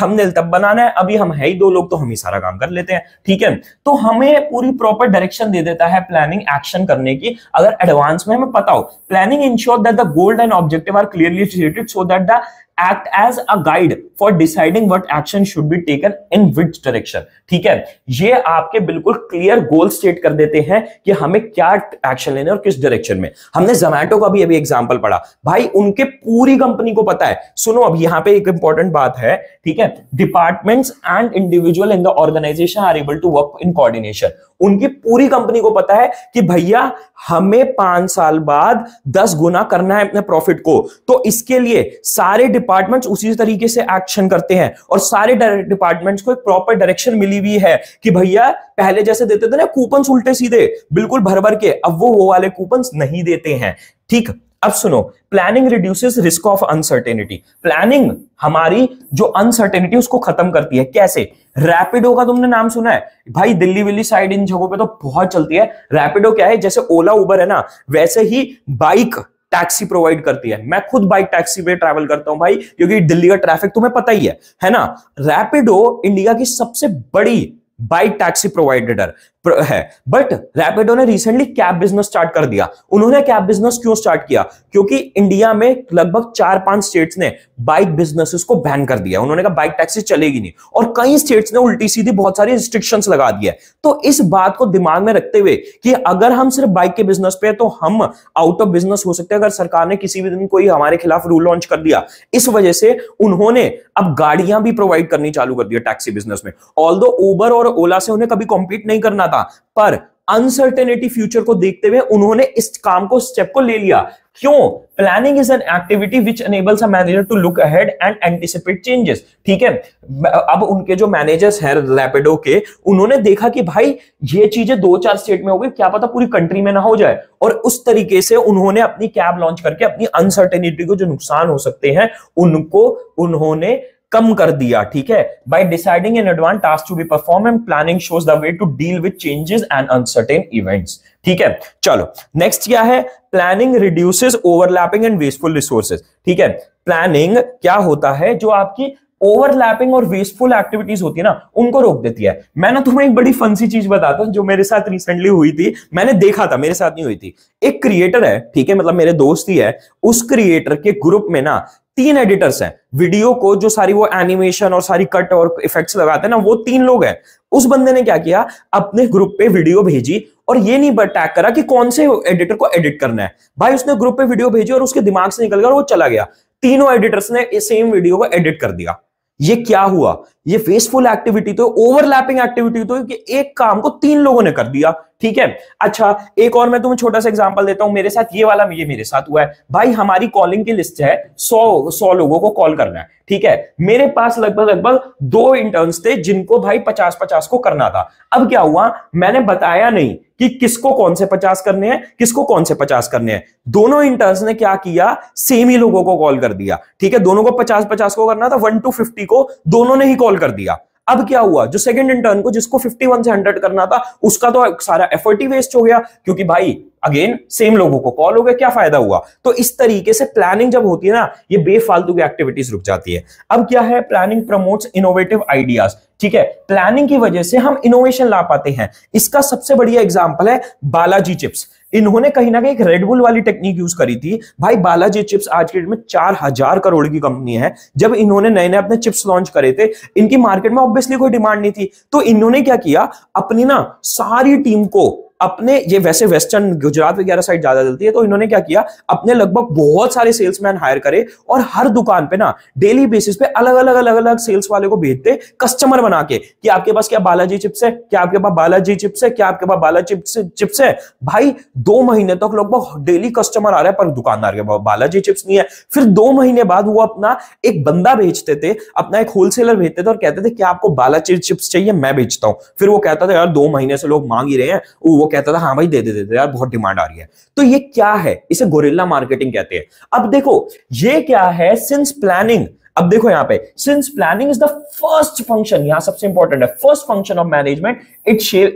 थंबनेल तब बनाना है, अभी हम है ही दो लोग तो हम ही सारा काम कर लेते हैं। ठीक है? तो हमें पूरी प्रॉपर डायरेक्शन दे देता है प्लानिंग एक्शन करने की। अगर एडवांस में हमें पता हो planning ensure that the gold and objective are clearly stated so that the act as a guide for deciding what action should be taken in which direction. ठीक है? ये आपके बिल्कुल क्लियर गोल स्टेट कर देते हैं कि हमें क्या एक्शन लेने और किस डायरेक्शन में। हमने जोमैटो का भी अभी एग्जांपल पढ़ा। भाई, उनके पूरी कंपनी को पता है। सुनो, अब यहाँ पे एक इंपॉर्टेंट बात है ठीक है? Departments and individual in the organisation are able to work in coordination उनकी पूरी कंपनी को पता है कि भैया, हमें पाँच साल बाद दस गुना करना है अपने प्रॉफिट को। तो इसके लिए सारे डिपार्टमेंट्स उसी तरीके से एक्शन करते हैं और सारे डिपार्टमेंट्स को एक प्रॉपर डायरेक्शन मिली हुई है कि भैया, पहले जैसे देते थे ना कूपन उल्टे सीधे, बिल्कुल भर भर के, अब वो वो वाले कूपन नहीं देते हैं। ठीक? अब सुनो planning reduces risk of uncertainty planning हमारी जो अनसर्टेनिटी उसको खत्म करती है। कैसे? रैपिडो का तुमने नाम सुना है? भाई, दिल्ली विल्ली साइड इन जगहों पे तो बहुत चलती है। रैपिडो क्या है? जैसे ओला उबर है ना, वैसे ही बाइक टैक्सी प्रोवाइड करती है। मैं खुद बाइक टैक्सी पे ट्रैवल करता हूँ भाई, क्योंकि दिल्ली का ट्रैफ़िक तुम्हें पता ही है है ना? रैपिडो इंडिया की सबसे बड़ी बाइक टैक्सी प्रोवाइडर है। बट रैपिडो ने रिसेंटली कैब बिज़नेस स्टार्ट कर दिया। उन्होंने कैब बिज़नेस क्यों स्टार्ट किया? क्योंकि इंडिया में लगभग चार पाँच स्टेट्स ने बाइक बिजनेसेस को बैन कर दिया। उन्होंने कहा बाइक टैक्सी चलेगी नहीं। और कई स्टेट्स ने उल्टी सीधी बहुत सारी रिस्ट्रिक्शंस लगा दिया तो इस बात को दिमाग में रखते हुए कि अगर हम सिर्फ़ बाइक के बिज़नेस पे तो हम आउट ऑफ़ बिज़नेस हो सकते हैं। अगर सरकार ने किसी भी दिन कोई हमारे खिलाफ रूल लॉन्च कर दिया, इस वजह से उन्होंने अब गाड़ियाँ भी प्रोवाइड करनी चालू कर दिया टैक्सी बिज़नेस में। ऑल दो उबर और ओला से उन्हें कभी कॉम्पीट नहीं करना था। पर अनसर्टेनिटी फ्यूचर को देखते हुए उन्होंने इस काम को स्टेप को ले लिया। क्यों? Planning is an activity which enables a manager to look ahead and anticipate changes ठीक है? अब उनके जो मैनेजर्स हैं रैपिडो के, उन्होंने देखा कि भाई, ये चीज़ें दो चार स्टेट में हो गई, क्या पता पूरी कंट्री में ना हो जाए। और उस तरीके से उन्होंने अपनी कैब लॉन्च करके अपनी अनसर्टेनिटी को जो नुकसान हो सकते हैं, उनको, उन्होंने कम कर दिया, ठीक है? By deciding in advance task to be perform and planning shows the way to deal with changes and uncertain events ठीक है? चलो नेक्स्ट क्या है? Planning reduces overlapping and wasteful resources ठीक है? प्लानिंग क्या होता है? जो आपकी ओवरलैपिंग और वेस्टफुल एक्टिविटीज़ होती है ना, उनको रोक देती है। मैं ना तुम्हें एक बड़ी फंसी चीज़ बताता हूँ, जो मेरे साथ रिसेंटली हुई थी। मैंने देखा था, मेरे साथ नहीं हुई थी। एक क्रिएटर है, ठीक है? मतलब मेरे दोस्त ही है। उस क्रिएटर के ग्रुप में ना तीन एडिटर्स हैं। वीडियो को जो सारी वो एनिमेशन और सारी कट और इफेक्ट्स लगाते हैं ना, वो तीन लोग हैं। उस बंदे ने क्या किया? अपने ग्रुप पे वीडियो भेजी और ये नहीं टैग करा कि कौन से एडिटर को एडिट करना है। भाई, उसने ग्रुप पे वीडियो भेजी और उसके दिमाग से निकल गया और वो चला गया। तीनों एडिटर्स ने सेम वीडियो को एडिट कर दिया। ये क्या हुआ? ये फेसफुल एक्टिविटी तो ओवरलैपिंग एक्टिविटी तो कि एक काम को तीन लोगों ने कर दिया, ठीक है? अच्छा एक और मैं तुम्हें छोटा सा एग्जांपल देता हूँ, मेरे साथ ये वाला ये मेरे साथ हुआ है। भाई, हमारी कॉलिंग की लिस्ट है, सौ सौ लोगों को कॉल करना है, ठीक है? मेरे पास लगभग लगभग दो इंटर्न्स थे जिनको भाई पचास पचास को करना था। अब क्या हुआ? मैंने बताया नहीं कि किसको कौन से पचास करने हैं, किसको कौन से पचास करने हैं। दोनों इंटर्न्स ने क्या किया? सेम ही लोगों को कॉल कर दिया, ठीक है? दोनों को पचास पचास को करना था वन टू फिफ्टी को, दोनों ने ही कॉल कर दिया। अब क्या हुआ? जो सेकंड इंटर्न को जिसको 51 से 100 करना था, उसका तो सारा एफर्ट ही वेस्ट हो गया, क्योंकि भाई अगेन सेम लोगों को कॉल हो गया, क्या फ़ायदा हुआ? तो इस तरीके से प्लानिंग जब होती है ना, ये बेफालतू की एक्टिविटीज़ रुक जाती है। अब क्या है? प्लानिंग प्रमोट्स इनोवेटिव आइडियाज़ ठीक है? प्लानिंग की वजह से हम इनोवेशन ला पाते हैं। इसका सबसे बढ़िया एग्ज़ाम्पल है बालाजी चिप्स। इन्होंने कहीं ना कहीं एक रेडबुल वाली टेक्निक यूज़ करी थी। भाई, बालाजी चिप्स आज के डेट में चार हज़ार करोड़ की कंपनी है। जब इन्होंने नए नए अपने चिप्स लॉन्च करे थे, इनकी मार्केट में ऑब्वियसली कोई डिमांड नहीं थी। तो इन्होंने क्या किया? अपनी ना सारी टीम को अपने, ये वैसे वेस्टर्न गुजरात वगैरह साइड ज़्यादा चलती है तो इन्होंने क्या किया? अपने लगभग बहुत सारे सेल्समैन हायर करे और हर दुकान पे ना डेली बेसिस पे अलग अलग अलग अलग सेल्स वाले को भेजते कस्टमर बना के कि आपके पास क्या बालाजी चिप्स है, क्या आपके पास बालाजी चिप्स है, क्या आपके पास बालाजी चिप्स है। भाई, दो महीने तक लगभग डेली कस्टमर आ रहे हैं, पर दुकानदार के पास बालाजी चिप्स नहीं है। फिर दो महीने बाद वो अपना एक बंदा भेजते थे, अपना एक होलसेलर भेजते थे और कहते थे क्या आपको बालाजी चिप्स चाहिए, मैं बेचता हूँ। फिर वो कहता था, यार, दो महीने से लोग मांग ही रहे हैं, वो कहता था हाँ भाई दे दे दे, दे यार बहुत डिमांड आ रही है। तो ये क्या है? इसे गोरिल्ला मार्केटिंग कहते हैं। अब देखो ये क्या है? सिंस प्लानिंग अब देखो यहाँ पे since planning is the first function यहाँ सबसे इंपॉर्टेंट है। First function of management it shape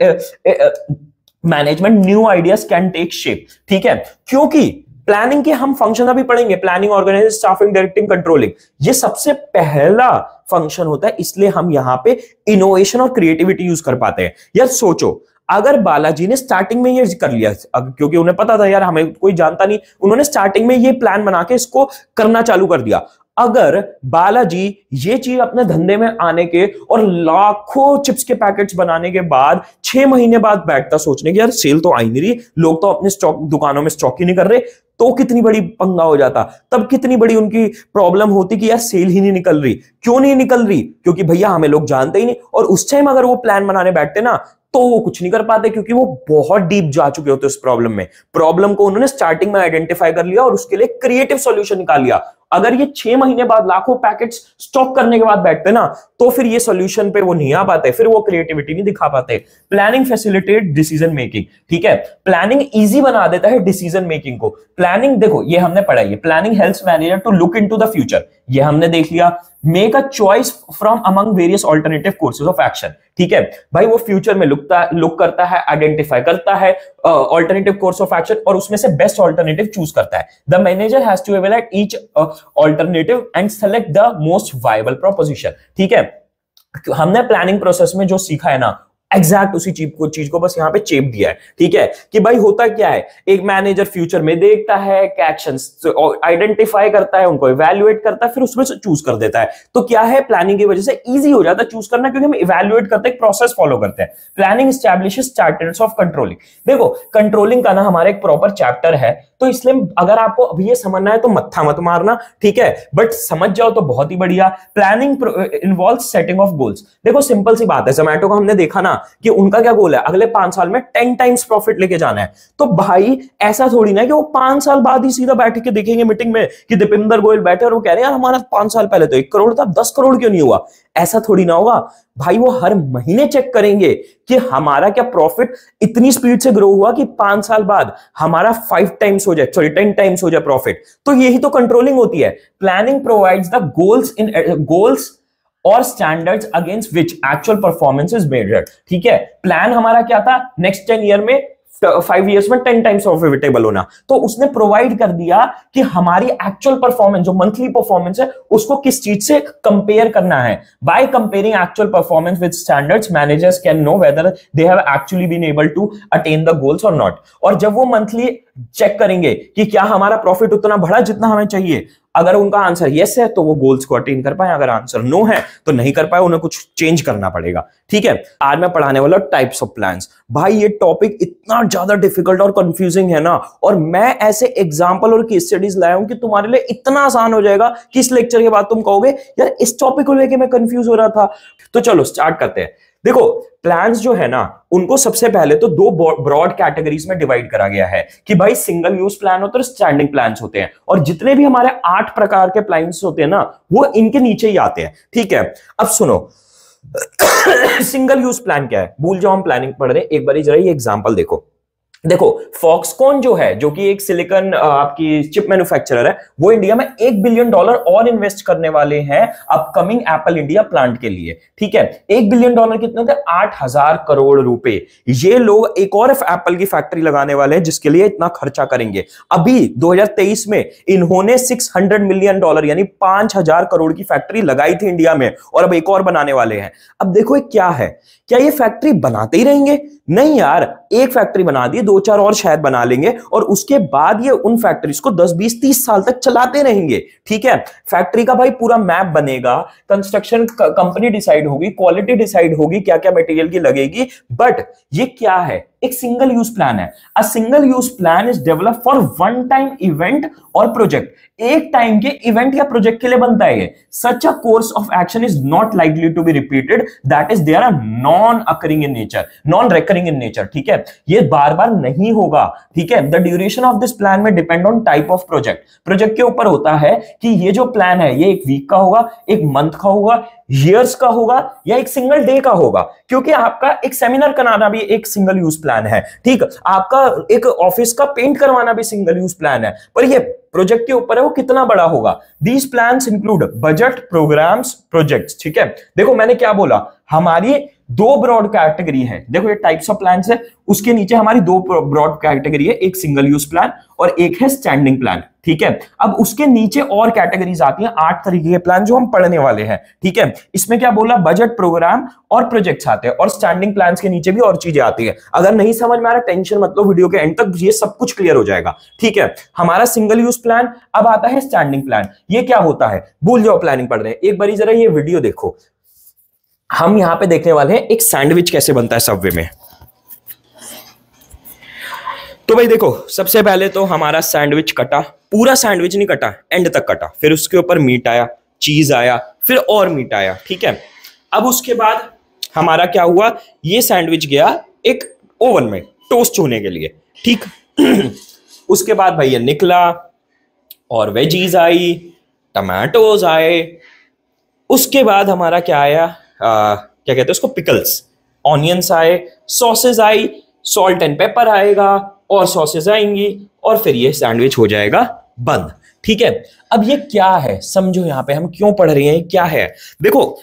management new ideas can take shape ठीक है? क्योंकि प्लानिंग के हम फ़ंक्शन अभी पढ़ेंगे planning organise staffing directing controlling ये सबसे पहला फ़ंक्शन होता है इसलिए हम यहाँ पे इनोवेशन और क्रिएटिविटी यूज़ कर पाते हैं। यार सोचो अगर बालाजी ने स्टार्टिंग में ये कर लिया क्योंकि उन्हें पता था, यार, हमें कोई जानता नहीं। उन्होंने स्टार्टिंग में ये प्लान बना के इसको करना चालू कर दिया। अगर बालाजी ये चीज़ अपने धंधे में आने के और लाखों चिप्स के पैकेट्स बनाने के बाद छह महीने बाद बैठता सोचने की, यार सेल तो आई नहीं रही। लोग तो अपने स्टॉक दुकानों में स्टॉक ही नहीं कर रहे। तो कितनी बड़ी पंगा हो जाता। तब कितनी बड़ी उनकी प्रॉब्लम होती कि, यार सेल ही नहीं निकल रही। क्यों नहीं निकल रही? क्योंकि भैया, हमें लोग जानते ही नहीं। और उस टाइम अगर वो प्लान बनाने बैठते ना तो वो कुछ नहीं कर पाते क्योंकि वो बहुत डीप जा चुके होते उस प्रॉब्लम में। प्रॉब्लम को उन्होंने स्टार्टिंग में आइडेंटिफाई कर लिया और उसके लिए क्रिएटिव सोल्यूशन निकाल लिया। अगर ये छह महीने बाद लाखों पैकेट्स स्टॉक करने के बाद बैठते ना तो फिर ये सोल्यूशन पे वो नहीं आ पाते, फिर वो क्रिएटिविटी नहीं दिखा पाते। प्लानिंग फैसिलिटेट डिसीज़न मेकिंग ठीक है? प्लानिंग इजी बना देता है डिसीज़न मेकिंग को। प्लानिंग देखो, ये हमने पढ़ा है। Planning helps manager to look into the future ये हमने देख लिया। Make a choice from among various alternative courses of action ठीक है? भाई, वो फ्यूचर में लुकता लुक करता है आइडेंटिफाई करता है ऑल्टरनेटिव कोर्स ऑफ़ एक्शन और उसमें से बेस्ट ऑल्टरनेटिव चूज़ करता है। The manager has to evaluate each alternative and select the most viable proposition ठीक है? हमने प्लानिंग प्रोसेस में जो सीखा है ना एग्जैक्ट उसी चीज़ को चीज़ को बस यहाँ पे चेप दिया है, ठीक है? कि भाई होता क्या है? एक मैनेजर फ्यूचर में देखता है एक्शन आइडेंटिफाई करता है उनको इवेल्युएट करता है, फिर उसमें से चूज़ कर देता है। तो क्या है? प्लानिंग की वजह से इजी हो जाता है चूज़ करना, क्योंकि हम इवेल्युएट करते हैं प्रोसेस फॉलो करते हैं। Planning establish charters of controlling देखो कंट्रोलिंग का ना हमारा एक प्रॉपर चैप्टर है तो इसलिए अगर आपको अभी ये समझना है तो मत्था मत मारना, ठीक है? बट समझ जाओ तो बहुत ही बढ़िया। Planning involve setting of goals देखो सिंपल सी बात है जोमेटो को हमने देखा ना कि उनका क्या गोल है? अगले पाँच साल में टेन टाइम्स प्रॉफिट लेके जाना है। तो भाई, ऐसा थोड़ी ना कि वो पाँच साल बाद ही सीधा बैठ के देखेंगे मीटिंग में कि दीपिंदर गोयल बैठे और वो कह रहे हैं, यार, हमारा पाँच साल पहले तो एक करोड़ था, दस करोड़ क्यों नहीं हुआ? ऐसा थोड़ी ना होगा। भाई, वो हर महीने चेक करेंगे कि हमारा क्या प्रॉफिट इतनी स्पीड से ग्रो हुआ कि पाँच साल बाद हमारा फाइव टाइम्स हो जाए सॉरी टेन टाइम्स हो जाए प्रॉफिट तो यही तो कंट्रोलिंग होती है। Planning provides the goals in goals और standards against which actual performance is measured ठीक है? प्लान हमारा क्या था? नेक्स्ट टेन ईयर में फाइव इयर्स में टेन टाइम्स प्रॉफिटेबल होना। तो उसने प्रोवाइड कर दिया कि हमारी एक्चुअल परफॉर्मेंस जो मंथली परफॉर्मेंस है, उसको किस चीज़ से कंपेयर करना है? By comparing actual performance with standards managers can know whether they have actually been able to attain the goals or not और जब वो मंथली चेक करेंगे कि क्या हमारा प्रॉफिट उतना बढ़ा जितना हमें चाहिए अगर उनका आंसर यस है तो वो गोल्स को अटेन कर पाए। अगर आंसर नो है तो नहीं कर पाए। उन्हें कुछ चेंज करना पड़ेगा। ठीक है? आज मैं पढ़ाने वाला टाइप्स ऑफ़ प्लान भाई, ये टॉपिक इतना ज़्यादा डिफ़िकल्ट और कंफ्यूजिंग है ना। और मैं ऐसे एग्ज़ाम्पल और केस स्टडीज़ लाया हूँ कि तुम्हारे लिए इतना आसान हो जाएगा कि इस लेक्चर के बाद तुम कहोगे, यार, इस टॉपिक को लेकर मैं कंफ्यूज हो रहा था। तो चलो स्टार्ट करते हैं। देखो प्लान्स जो है ना, उनको सबसे पहले तो दो ब्रॉड कैटेगरीज में डिवाइड करा गया है कि भाई सिंगल यूज़ प्लान होते हैं स्टैंडिंग प्लान्स होते हैं। और जितने भी हमारे आठ प्रकार के प्लान्स होते हैं ना, वो इनके नीचे ही आते हैं। ठीक है? अब सुनो। सिंगल यूज़ प्लान क्या है? भूल जाओ, हम प्लानिंग पढ़ रहे हैं। एक बार जरा ये एग्ज़ाम्पल देखो। देखो फॉक्सकॉन जो है, जो कि एक सिलिकॉन आपकी चिप मैन्युफैक्चरर है, वो इंडिया में एक बिलियन डॉलर और इन्वेस्ट करने वाले हैं अपकमिंग एप्पल इंडिया प्लांट के लिए, ठीक है? एक बिलियन डॉलर कितने थे आठ हज़ार करोड़ रुपए। ये लोग एक और एप्पल की फैक्ट्री लगाने वाले हैं, जिसके लिए इतना खर्चा करेंगे। अभी 2023 में इन्होंने 600 मिलियन डॉलर यानी पाँच हज़ार करोड़ की फैक्ट्री लगाई थी इंडिया में, और अब एक और बनाने वाले हैं। अब देखो क्या है? क्या ये फैक्ट्री बनाते ही रहेंगे? नहीं यार एक फैक्ट्री बना दी, दो चार और शायद बना लेंगे और उसके बाद ये उन फैक्ट्रीज को 10 20 30 साल तक चलाते रहेंगे। ठीक है? फैक्ट्री का भाई पूरा मैप बनेगा कंस्ट्रक्शन कंपनी डिसाइड होगी क्वालिटी डिसाइड होगी क्या क्या मटेरियल की लगेगी बट ये क्या है? एक सिंगल यूज़ प्लान है। A single use plan is develop for one time event or project एक टाइम के इवेंट या प्रोजेक्ट के लिए बनता है such a course of action is not likely to be repeated that is there are non occurring in nature non recurring in nature ठीक है? ये बार बार नहीं होगा, ठीक है? The duration of this plan में depend on type of project project के ऊपर होता है कि ये जो प्लान है, ये एक वीक का होगा, एक मंथ का होगा ईयर्स का होगा या एक सिंगल डे का होगा? क्योंकि आपका एक सेमिनार कराना भी एक सिंगल यूज़ प्लान है, ठीक? आपका एक ऑफ़िस का पेंट करवाना भी सिंगल यूज़ प्लान है। पर ये प्रोजेक्ट के ऊपर है, वो कितना बड़ा होगा? These plan include budget programmes project ठीक है? देखो, मैंने क्या बोला? हमारी दो ब्रॉड कैटेगरी है। देखो ये टाइप्स ऑफ़ प्लान है, उसके नीचे हमारी दो ब्रॉड कैटेगरी है, एक सिंगल यूज़ प्लान और एक है स्टैंडिंग प्लान ठीक है? अब उसके नीचे और कैटेगरीज आती हैं, आठ तरीके के प्लान जो हम पढ़ने वाले हैं, ठीक है? इसमें क्या बोला? बजट प्रोग्राम और प्रोजेक्ट्स आते हैं और स्टैंडिंग प्लान के नीचे भी और चीज़ें आती है। अगर नहीं समझ में आ रहा टेंशन मतलब वीडियो के एंड तक ये सब कुछ क्लियर हो जाएगा, ठीक है? हमारा सिंगल यूज़ प्लान अब आता है स्टैंडिंग प्लान ये क्या होता है? भूल जाओ प्लानिंग पढ़ रहे हैं। एक बारी जरा ये वीडियो देखो हम यहाँ पे देखने वाले हैं एक सैंडविच कैसे बनता है सबवे में। तो भाई देखो, सबसे पहले तो हमारा सैंडविच कटा, पूरा सैंडविच नहीं कटा एंड तक कटा। फिर उसके ऊपर मीट आया, चीज़ आया, फिर और मीट आया, ठीक है? अब उसके बाद हमारा क्या हुआ, ये सैंडविच गया एक ओवन में, टोस्ट होने के लिए, ठीक? उसके बाद भैया निकला, और वेजीज आई, टमाटोज आए। उसके बाद हमारा क्या आया क्या कहते हैं उसको? पिकल्स ऑनियंस आए सॉसेज आई सॉल्ट एंड पेपर आएगा, और सॉसेज आएँगी, और फिर ये सैंडविच हो जाएगा बंद। ठीक है? अब ये क्या है? समझो यहाँ पे हम क्यों पढ़ रहे हैं क्या है? देखो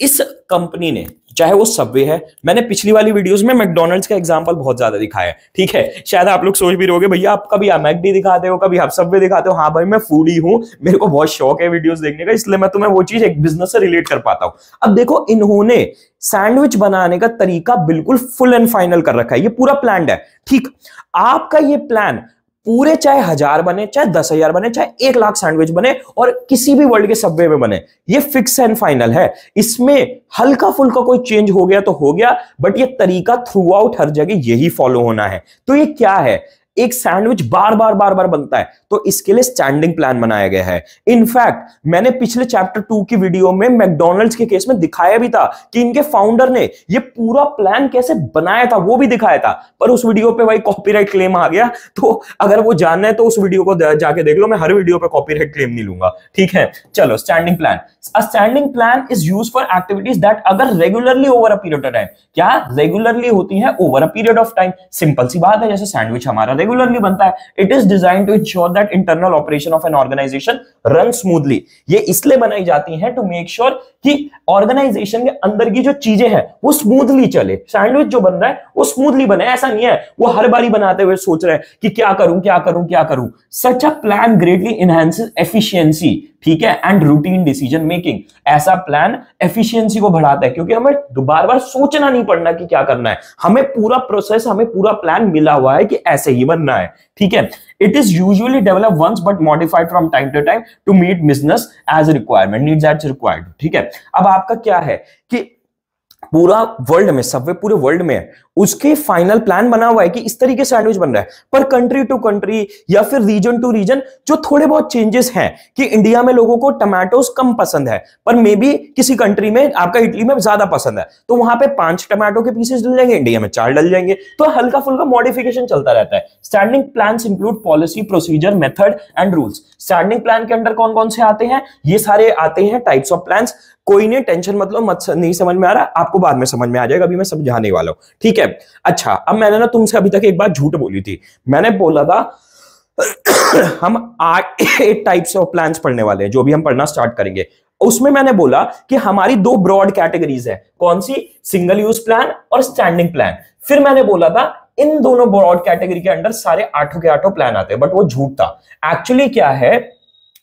इस कंपनी ने, चाहे वो सबवे है, मैंने पिछली वाली वीडियोस में मैकडोनल्ड्स का एग्जांपल बहुत ज़्यादा दिखाया है, ठीक है? शायद आप लोग सोच भी रहोगे भैया, आप कभी मैकडी दिखाते हो, कभी आप सबवे दिखाते हो? हाँ भाई, मैं फूडी हूँ, मेरे को बहुत शौक है वीडियोस देखने का, इसलिए मैं तुम्हें वो चीज़ एक बिज़नेस से रिलेट कर पाता हूँ। अब देखो, इन्होंने सैंडविच बनाने का तरीका बिल्कुल फुल एंड फाइनल कर रखा है, ये पूरा प्लान है, ठीक? आपका ये प्लान पूरे चाहे हज़ार बने, चाहे दस हज़ार बने, चाहे एक लाख सैंडविच बने और किसी भी वर्ल्ड के सब्वे में बने। ये फिक्स एंड फाइनल है। इसमें हल्का फुल्का कोई चेंज हो गया तो हो गया बट ये तरीका थ्रू आउट हर जगह यही फॉलो होना है। तो ये क्या है? एक सैंडविच बार बार बार बार बनता है। तो इसके लिए स्टैंडिंग प्लान बनाया गया है। इनफैक्ट मैंने पिछले चैप्टर टू की वीडियो में मैकडोनल्ड्स के केस में दिखाया भी था कि इनके फाउंडर ने ये पूरा प्लान कैसे बनाया था, वो भी दिखाया था। पर उस वीडियो पे भाई कॉपीराइट क्लेम आ गया। तो अगर वो जानना है तो उस वीडियो को जाके देख लो। मैं हर वीडियो पे कॉपीराइट क्लेम नहीं लूँगा। ठीक है? चलो standing plan standing plan is use for activities that occur regularly over a period of time क्या रेगुलरली होती है? Over a period of time simple सी बात है, जैसे सैंडविच हमारा रेगुलरली बनता है। It is design to ensure that internal operation of an organisation run smoothly ये इसलिए बनाई जाती है टू मेक श्योर कि ऑर्गेनाइजेशन के अंदर की जो चीज़ें हैं, वो स्मूथली चले। सैंडविच जो बन रहा है, वो स्मूथली बने। ऐसा नहीं है, वो हर बारी बनाते हुए सोच रहे हैं कि क्या करूँ क्या करूँ क्या करूँ। Such a plan greatly enhances efficiency ठीक है? एंड रूटीन डिसीज़न मेकिंग ऐसा प्लान एफिशिएंसी को बढ़ाता है, क्योंकि हमें बार बार सोचना नहीं पड़ना कि क्या करना है। हमें पूरा प्रोसेस हमें पूरा प्लान मिला हुआ है कि ऐसे ही बनना है, ठीक है? It is usually develop once but modified from time to time to meet business as requirement needs as required ठीक है? अब आपका क्या है कि पूरा वर्ल्ड में सबवे पूरे वर्ल्ड में उसके फाइनल प्लान बना हुआ है कि इस तरीके सैंडविच बन रहा है। पर कंट्री टू कंट्री या फिर रीजन टू रीजन जो थोड़े बहुत चेंजेस हैं कि इंडिया में लोगों को टमाटोस कम पसंद है, पर मे बी किसी कंट्री में आपका इटली में ज़्यादा पसंद है। तो वहाँ पे पाँच टमाटो के पीसेस डल जाएँगे इंडिया में चार डल जाएँगे। तो हल्का फुल्का मॉडिफिकेशन चलता रहता है। Standing plan include policy procedure method and rules standing plan के अंडर कौन कौन से आते हैं? ये सारे आते हैं टाइप्स ऑफ़ प्लान कोई नहीं टेंशन मतलब मत, नहीं समझ में आ रहा। आपको बाद में समझ में आ जाएगा, अभी मैं समझाने वाला हूँ। ठीक है? अच्छा अब मैंने ना तुमसे अभी तक एक बात झूठ बोली थी। मैंने बोला था, हम एट टाइप्स ऑफ़ प्लान्स पढ़ने वाले हैं, जो भी हम पढ़ना स्टार्ट करेंगे। उसमें मैंने बोला कि हमारी दो ब्रॉड कैटेगरीज है, कौन सी? सिंगल यूज़ प्लान और स्टैंडिंग प्लान फिर मैंने बोला था, इन दोनों ब्रॉड कैटेगरी के अंडर सारे आठों के आठों प्लान आते हैं बट वो झूठ था। एक्चुअली क्या है,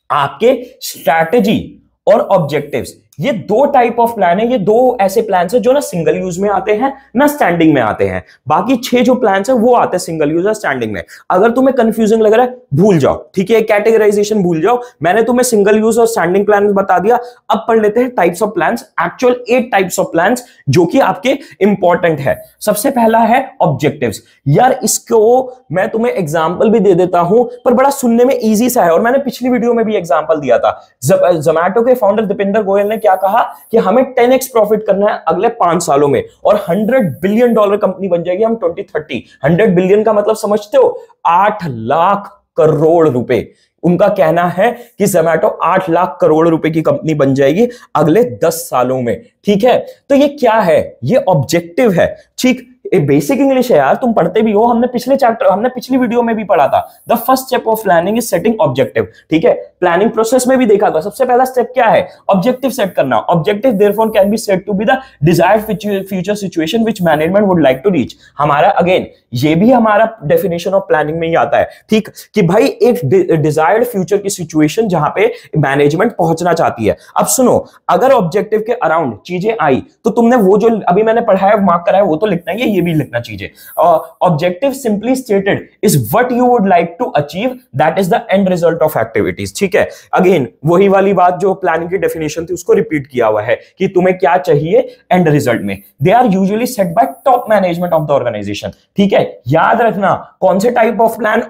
आपके स्ट्रैटेजी और ऑब्जेक्टिव्स ये दो टाइप ऑफ़ प्लान है, ये दो ऐसे प्लान है जो ना सिंगल यूज़ में आते हैं, ना स्टैंडिंग में आते हैं। बाकी छह जो प्लान है, वो आते हैं सिंगल यूज़ और स्टैंडिंग में। अगर तुम्हें कंफ्यूजिंग लग रहा है, भूल जाओ, ठीक है? कैटेगराइजेशन भूल जाओ। मैंने तुम्हें सिंगल यूज़ और स्टैंडिंग प्लान बता दिया। अब पढ़ लेते हैं types of plan actual eight types of plan जो कि आपके इंपॉर्टेंट है। सबसे पहला है ऑब्जेक्टिव यार, इसको मैं तुम्हें एग्ज़ाम्पल भी दे देता हूँ, पर बड़ा सुनने में ईजी सा है। और मैंने पिछली वीडियो में भी एग्ज़ाम्पल दिया था। जोमैटो के फाउंडर दीपेंद्र गोयल ने क्या कहा कि हमें 10x प्रॉफिट करना है अगले पाँच सालों में और 100 बिलियन डॉलर कंपनी बन जाएगी हम 2030 100 बिलियन का मतलब समझते हो? आठ लाख करोड़ रुपए। उनका कहना है कि जोमैटो आठ लाख करोड़ रुपए की कंपनी बन जाएगी अगले दस सालों में। ठीक है? तो ये क्या है? ये ऑब्जेक्टिव है। ठीक? बेसिक इंग्लिश है यार, तुम पढ़ते भी हो। हमने पिछले चैप्टर हमने पिछली वीडियो में भी पढ़ा था। The first step of planning is setting objective ठीक है? प्लानिंग प्रोसेस में भी देखा था। सबसे पहला स्टेप क्या है? ऑब्जेक्टिव सेट करना। Objective therefore can be set to be the desired future situation which management would like to reach हमारा अगेन ये भी हमारा डेफिनेशन ऑफ़ प्लानिंग में ही आता है। ठीक? कि भाई, एक डिजायर्ड फ्यूचर की सिचुएशन जहाँ पे मैनेजमेंट पहुँचना चाहती है। अब सुनो, अगर ऑब्जेक्टिव के अराउंड चीज़ें आई तो तुमने वो जो अभी मैंने पढ़ाया मार्क कराया, वो तो लिखना ही है, ये भी लिखना चाहिए। Objective simply stated is what you would like to achieve that is the end result of activities ठीक है? अगेन वही वाली बात जो प्लानिंग की डेफिनेशन थी, उसको रिपीट किया हुआ है कि तुम्हें क्या चाहिए एंड रिज़ल्ट में। They are usually set by top management of the organisation ठीक है? याद रखना, कौन से type of plan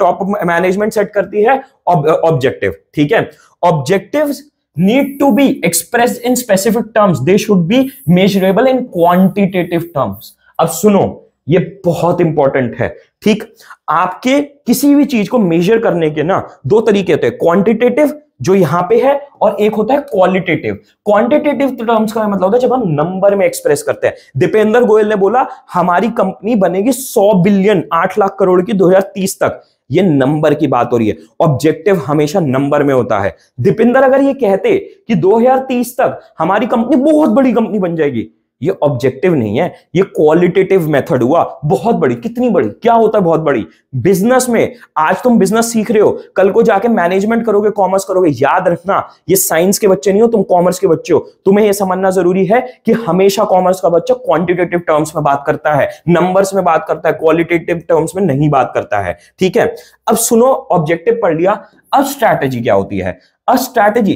top management set करती है? ऑब्जेक्टिव ठीक है? Objective need to be expressed in specific terms. They should be measurable in quantitative terms. अब सुनो, ये बहुत इंपॉर्टेंट है। ठीक? आपके किसी भी चीज़ को मेजर करने के ना दो तरीके होते हैं। क्वांटिटेटिव जो यहाँ पे है, और एक होता है क्वालिटेटिव क्वांटिटेटिव टर्म्स का मतलब होता है जब हम नंबर में एक्सप्रेस करते हैं। दीपेंद्र गोयल ने बोला, हमारी कंपनी बनेगी 100 बिलियन 8 लाख करोड़ की 2030 तक। ये नंबर की बात हो रही है। ऑब्जेक्टिव हमेशा नंबर में होता है। दीपेंद्र अगर ये कहते कि 2030 तक हमारी कंपनी बहुत बड़ी कंपनी बन जाएगी ये ऑब्जेक्टिव नहीं है, ये क्वालिटेटिव मेथड हुआ, बहुत बड़ी, कितनी बड़ी, क्या होता है बहुत बड़ी? बिज़नेस में, आज तुम बिज़नेस सीख रहे हो, कल को जाके मैनेजमेंट करोगे कॉमर्स करोगे, याद रखना, ये साइंस के बच्चे नहीं हो, तुम कॉमर्स के बच्चे हो। तुम्हें यह समझना ज़रूरी है कि हमेशा कॉमर्स का बच्चा क्वांटिटेटिव टर्म्स में बात करता है नंबर्स में बात करता है क्वालिटेटिव टर्म्स में नहीं बात करता है, ठीक है? अब सुनो ऑब्जेक्टिव पढ़ लिया, अब स्ट्रैटेजी क्या होती है? स्ट्रैटेजी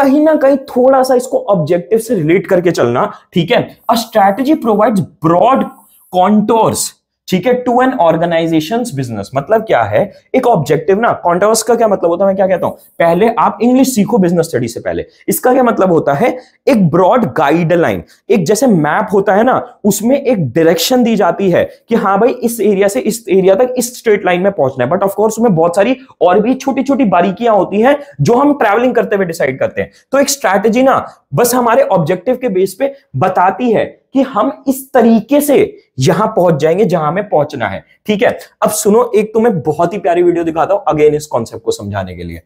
कहीं ना कहीं थोड़ा सा इसको ऑब्जेक्टिव से रिलेट करके चलना, ठीक है? A strategy provides broad contours ठीक है टू एन ऑर्गेनाइजेशन बिज़नेस मतलब क्या है? एक ऑब्जेक्टिव ना कॉन्टर्स का क्या मतलब होता है? मैं क्या कहता हूँ? पहले आप इंग्लिश सीखो बिज़नेस स्टडी से पहले। इसका क्या मतलब होता है? एक ब्रॉड गाइडलाइन एक जैसे मैप होता है ना, उसमें एक डायरेक्शन दी जाती है कि हाँ भाई, इस एरिया से इस एरिया तक इस स्ट्रेट लाइन में पहुँचना है। बट ऑफकोर्स उसमें बहुत सारी और भी छोटी छोटी बारीकियाँ होती हैं जो हम ट्रैवलिंग करते हुए डिसाइड करते हैं। तो एक स्ट्रैटेजी ना, बस हमारे ऑब्जेक्टिव के बेस पे बताती है कि हम इस तरीके से यहाँ पहुँच जाएँगे जहाँ हमें पहुँचना है। ठीक है? अब सुनो, एक तुम्हें बहुत ही प्यारी वीडियो दिखाता हूँ अगेन इस कॉन्सेप्ट को समझाने के लिए।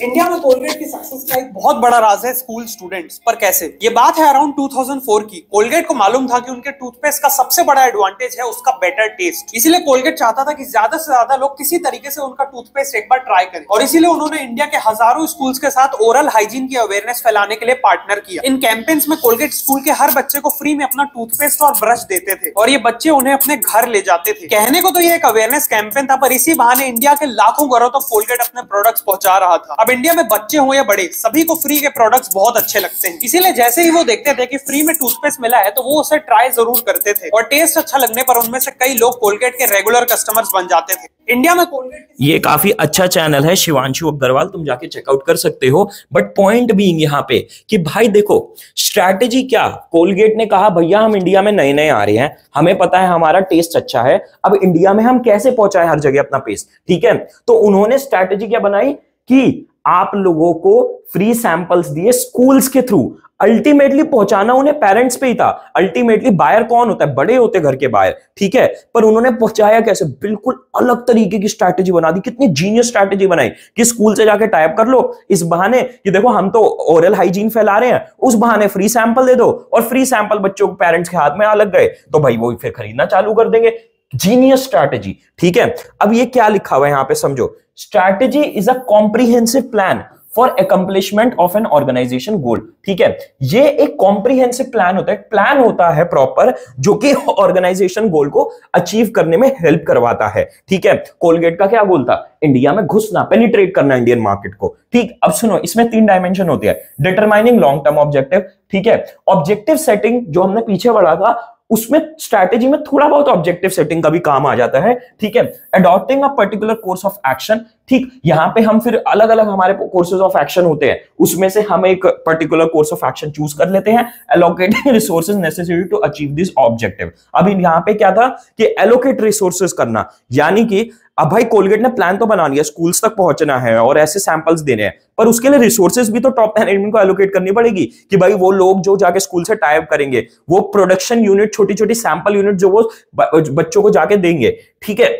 इंडिया में कोलगेट की सक्सेस का एक बहुत बड़ा राज है स्कूल स्टूडेंट्स पर कैसे? ये बात है अराउंड 2004 की। कोलगेट को मालूम था कि उनके टूथपेस्ट का सबसे बड़ा एडवांटेज है उसका बेटर टेस्ट इसीलिए कोलगेट चाहता था कि ज़्यादा से ज़्यादा लोग किसी तरीके से उनका टूथपेस्ट एक बार ट्राई करें। और इसीलिए उन्होंने इंडिया के हज़ारों स्कूल के साथ ओरल हाइजीन की अवेयरनेस फैलाने के लिए पार्टनर किया। इन कैंपेन्स में कोलगेट स्कूल के हर बच्चे को फ्री में अपना टूथपेस्ट और ब्रश देते थे और ये बच्चे उन्हें अपने घर ले जाते थे। कहने को तो ये एक अवेयरनेस कैंपेन था, पर इसी बहाने इंडिया के लाखों घरों तक कोलगेट अपने प्रोडक्ट्स पहुँचा रहा था। अब इंडिया में बच्चे हो या बड़े, सभी को फ्री के प्रोडक्ट्स बहुत अच्छे लगते हैं। इसीलिए जैसे ही वो देखते थे कि फ्री में टूथपेस्ट मिला है तो वो उसे ट्राई ज़रूर करते थे। और टेस्ट अच्छा लगने पर उनमें से कई लोग कोलगेट के रेगुलर कस्टमर्स बन जाते थे। इंडिया में कोलगेट ये काफ़ी अच्छा चैनल है, शिवांशु अग्रवाल, तुम जाके चेकआउट कर सकते हो। बट पॉइंट भी यहाँ पे कि भाई देखो स्ट्रैटेजी क्या? कोलगेट ने कहा, भैया, हम इंडिया में नए नए आ रहे हैं। हमें पता है हमारा टेस्ट अच्छा है। अब इंडिया में हम कैसे पहुँचाए हर जगह अपना पेस्ट ठीक है? तो उन्होंने स्ट्रैटेजी क्या बनाई? कि आप लोगों को फ्री सैंपल्स दिए स्कूल्स के थ्रू अल्टीमेटली पहुंचाना उन्हें पेरेंट्स पे ही था। अल्टीमेटली बायर कौन होता है? बड़े होते घर के बायर ठीक है? पर उन्होंने पहुँचाया कैसे? बिल्कुल अलग तरीके की स्ट्रैटेजी बना दी। कितनी जीनियस स्ट्रैटेजी बनाई कि स्कूल से जाके टाइप कर लो। इस बहाने कि देखो हम तो ओरल हाइजीन फैला रहे हैं। उस बहाने फ्री सैंपल दे दो और फ्री सैंपल बच्चों को पेरेंट्स के हाथ में अलग गए। तो भाई वो फिर खरीदना चालू कर देंगे। जीनियस स्ट्रैटेजी ठीक है? अब ये क्या लिखा हुआ है यहाँ पे समझो। Strategy is a comprehensive plan for accomplishment of an organisation goal ठीक है? ये एक कॉम्प्रीहेंसिव प्लान होता है। प्लान होता है प्रॉपर जो कि ऑर्गेनाइजेशन गोल को अचीव करने में हेल्प करवाता है। ठीक है? कोलगेट का क्या गोल था? इंडिया में घुसना पेनिट्रेट करना इंडियन मार्केट को। ठीक? अब सुनो, इसमें तीन डायमेंशन होती है। डिटरमाइनिंग लॉन्ग टर्म ऑब्जेक्टिव ठीक है? ऑब्जेक्टिव सेटिंग जो हमने पीछे बढ़ा था उसमें स्ट्रैटेजी में थोड़ा बहुत ऑब्जेक्टिव सेटिंग का भी काम आ जाता है, ठीक है? Adopting a particular course of action ठीक, यहाँ पे हम फिर अलग अलग हमारे कोर्सेज ऑफ़ एक्शन होते हैं। उसमें से हम एक particular course of action choose कर लेते हैं allocating resources necessary to achieve this objective अभी यहाँ पे क्या था कि एलोकेट रिसोर्सेज करना, यानी कि अब भाई कोलगेट ने प्लान तो बना लिया स्कूल्स तक पहुँचना है और ऐसे सैंपल्स देने हैं, पर उसके लिए रिसोर्सेज भी तो टॉप मैनेजमेंट को एलोकेट करनी पड़ेगी कि भाई वो लोग जो जाके स्कूल से टाइप करेंगे, वो प्रोडक्शन यूनिट छोटी छोटी सैंपल यूनिट जो वो बच्चों को जाके देंगे, ठीक है?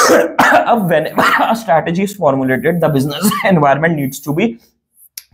अब whenever a strategy is formulated, the business environment needs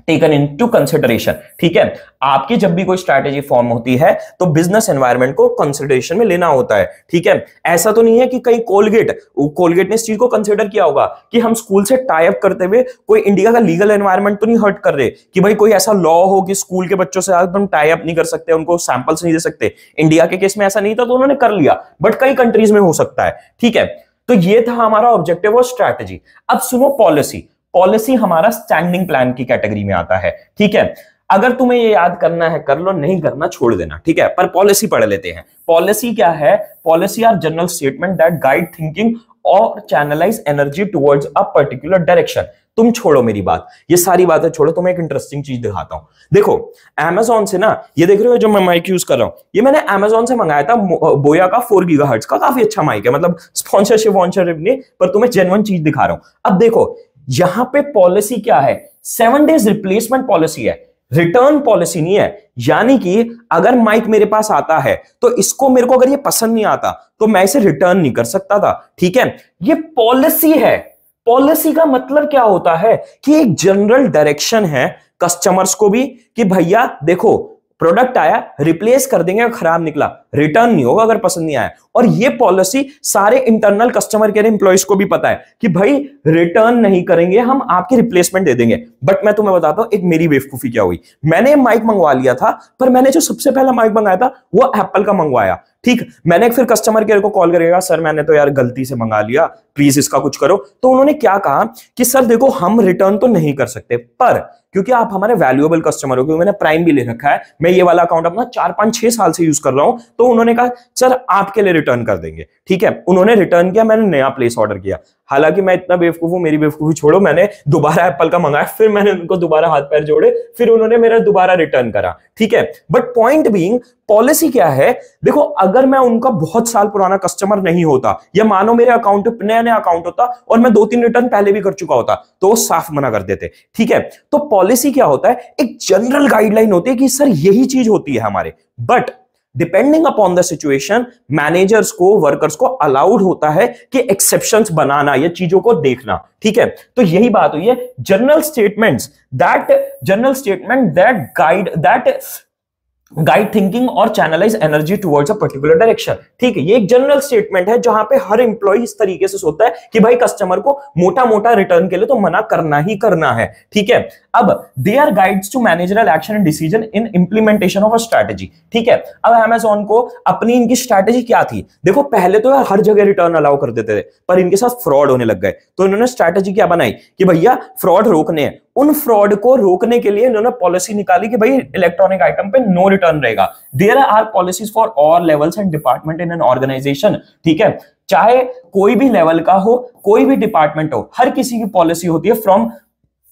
taken into consideration ठीक है? आपकी जब भी कोई स्ट्रैटेजी फॉर्म होती है तो बिज़नेस एनवायरमेंट को कंसिडरेशन में लेना होता है। ठीक है? ऐसा तो नहीं है कि कहीं कोलगेट कोलगेट ने इस चीज़ को कंसिडर किया होगा कि हम स्कूल से टाइप करते हुए कोई इंडिया का लीगल एनवायरमेंट तो नहीं हर्ट कर रहे कि भाई कोई ऐसा लॉ हो कि स्कूल के बच्चों से हम टाइप नहीं कर सकते, उनको सैंपल्स नहीं दे सकते। इंडिया के केस में ऐसा नहीं था तो उन्होंने कर लिया। बट कई कंट्रीज़ में हो सकता है। ठीक है? तो ये था हमारा ऑब्जेक्टिव और स्ट्रैटेजी अब सुनो पॉलिसी पॉलिसी हमारा स्टैंडिंग प्लान की कैटेगरी में आता है. ठीक है? अगर तुम्हें ये याद करना है, कर लो, नहीं करना छोड़ देना. ठीक है? पर पॉलिसी पढ़ लेते हैं. पॉलिसी क्या है? Policy are general statement that guide thinking और channelise energy towards a particular direction तुम छोड़ो मेरी बात। ये सारी बातें छोड़ो तुम्हें एक इंटरेस्टिंग चीज़ दिखाता हूँ। देखो, Amazon से ना, ये देख रहे हो जो मैं माइक यूज़ कर रहा हूँ, ये मैंने Amazon से मंगाया था बोया का फोर गीगा का काफ़ी अच्छा माइक है मतलब स्पॉन्सरशिप वॉन्सरशिप नहीं, पर तुम्हें जेनवन चीज़ दिखा रहा हूँ। अब देखो, यहाँ पे पॉलिसी क्या है? सेवन डेज़ रिप्लेसमेंट पॉलिसी है। रिटर्न पॉलिसी नहीं है। यानी कि अगर माइक मेरे पास आता है तो इसको मेरे को अगर ये पसंद नहीं आता तो मैं इसे रिटर्न नहीं कर सकता था। ठीक है? ये पॉलिसी है। पॉलिसी का मतलब क्या होता है कि एक जनरल डायरेक्शन है कस्टमर्स को भी कि भैया देखो प्रोडक्ट आया रिप्लेस कर देंगे, खराब निकला रिटर्न नहीं होगा अगर पसंद नहीं आया। और ये पॉलिसी सारे इंटरनल कस्टमर केयर इंप्लॉइज को भी पता है कि भाई रिटर्न नहीं करेंगे, हम आपकी रिप्लेसमेंट दे देंगे। बट मैं तुम्हें बताता हूँ, एक मेरी बेवकूफ़ी क्या हुई? मैंने माइक मंगवा लिया था, पर मैंने जो सबसे पहला माइक मंगाया था, वो एप्पल का मंगवाया। ठीक, मैंने फिर कस्टमर केयर को कॉल करेगा, सर, मैंने तो यार गलती से मंगा लिया प्लीज़ इसका कुछ करो। तो उन्होंने क्या कहा कि, सर, देखो, हम रिटर्न तो नहीं कर सकते, पर क्योंकि आप हमारे वैल्यूएबल कस्टमर हो, क्योंकि मैंने प्राइम भी ले रखा है। मैं ये वाला अकाउंट अपना चार पाँच छह साल से यूज़ कर रहा हूँ तो उन्होंने कहा, सर, आपके लिए रिटर्न कर देंगे। ठीक है? उन्होंने रिटर्न किया, मैंने नया प्लेस ऑर्डर किया। हालाँकि मैं इतना बेवकूफ़ हूँ मेरी बेवकूफ़ी छोड़ो, मैंने दोबारा एप्पल का मंगाया, फिर मैंने उनको दोबारा हाथ पैर जोड़े, फिर उन्होंने मेरा दोबारा रिटर्न करा। ठीक है? बट पॉइंट बीइंग पॉलिसी क्या है? देखो, अगर मैं उनका बहुत साल पुराना कस्टमर नहीं होता, या मानो मेरे अकाउंट नया नया अकाउंट होता, और मैं दो तीन रिटर्न पहले भी कर चुका होता तो साफ़ मना कर देते। ठीक है? तो पॉलिसी क्या होता है? एक जनरल गाइडलाइन होती है कि सर, यही चीज़ होती है हमारे। But depending upon the situation managers को वर्कर्स को अलाउड होता है कि एक्सेप्शन बनाना, या चीज़ों को देखना। ठीक है? तो यही बात हुई है। General statement that general statement that guide that guide thinking और channelize energy towards a particular direction ठीक है, ये एक जनरल स्टेटमेंट है जहाँ पे हर इंप्लॉय इस तरीके से सोचता है कि भाई कस्टमर को मोटा मोटा रिटर्न के लिए तो मना करना ही करना है। ठीक है, अब they are guides to managerial action and decision in implementation of a strategy ठीक है, अब अमेजोन को अपनी इनकी स्ट्रेटेजी क्या थी? देखो, पहले तो हर जगह रिटर्न अलाउ कर देते थे, पर इनके साथ फ्रॉड होने लग गए। तो इन्होंने स्ट्रेटेजी क्या बनाई? कि भैया फ्रॉड रोकने हैं। उन फ्रॉड को रोकने के लिए इन्होंने पॉलिसी निकाली कि भाई इलेक्ट्रॉनिक आइटम पे नो रिटर्न रहेगा। There are policies for all levels and department in an organization ठीक है? चाहे कोई भी लेवल का हो, कोई भी डिपार्टमेंट हो, हर किसी की पॉलिसी होती है from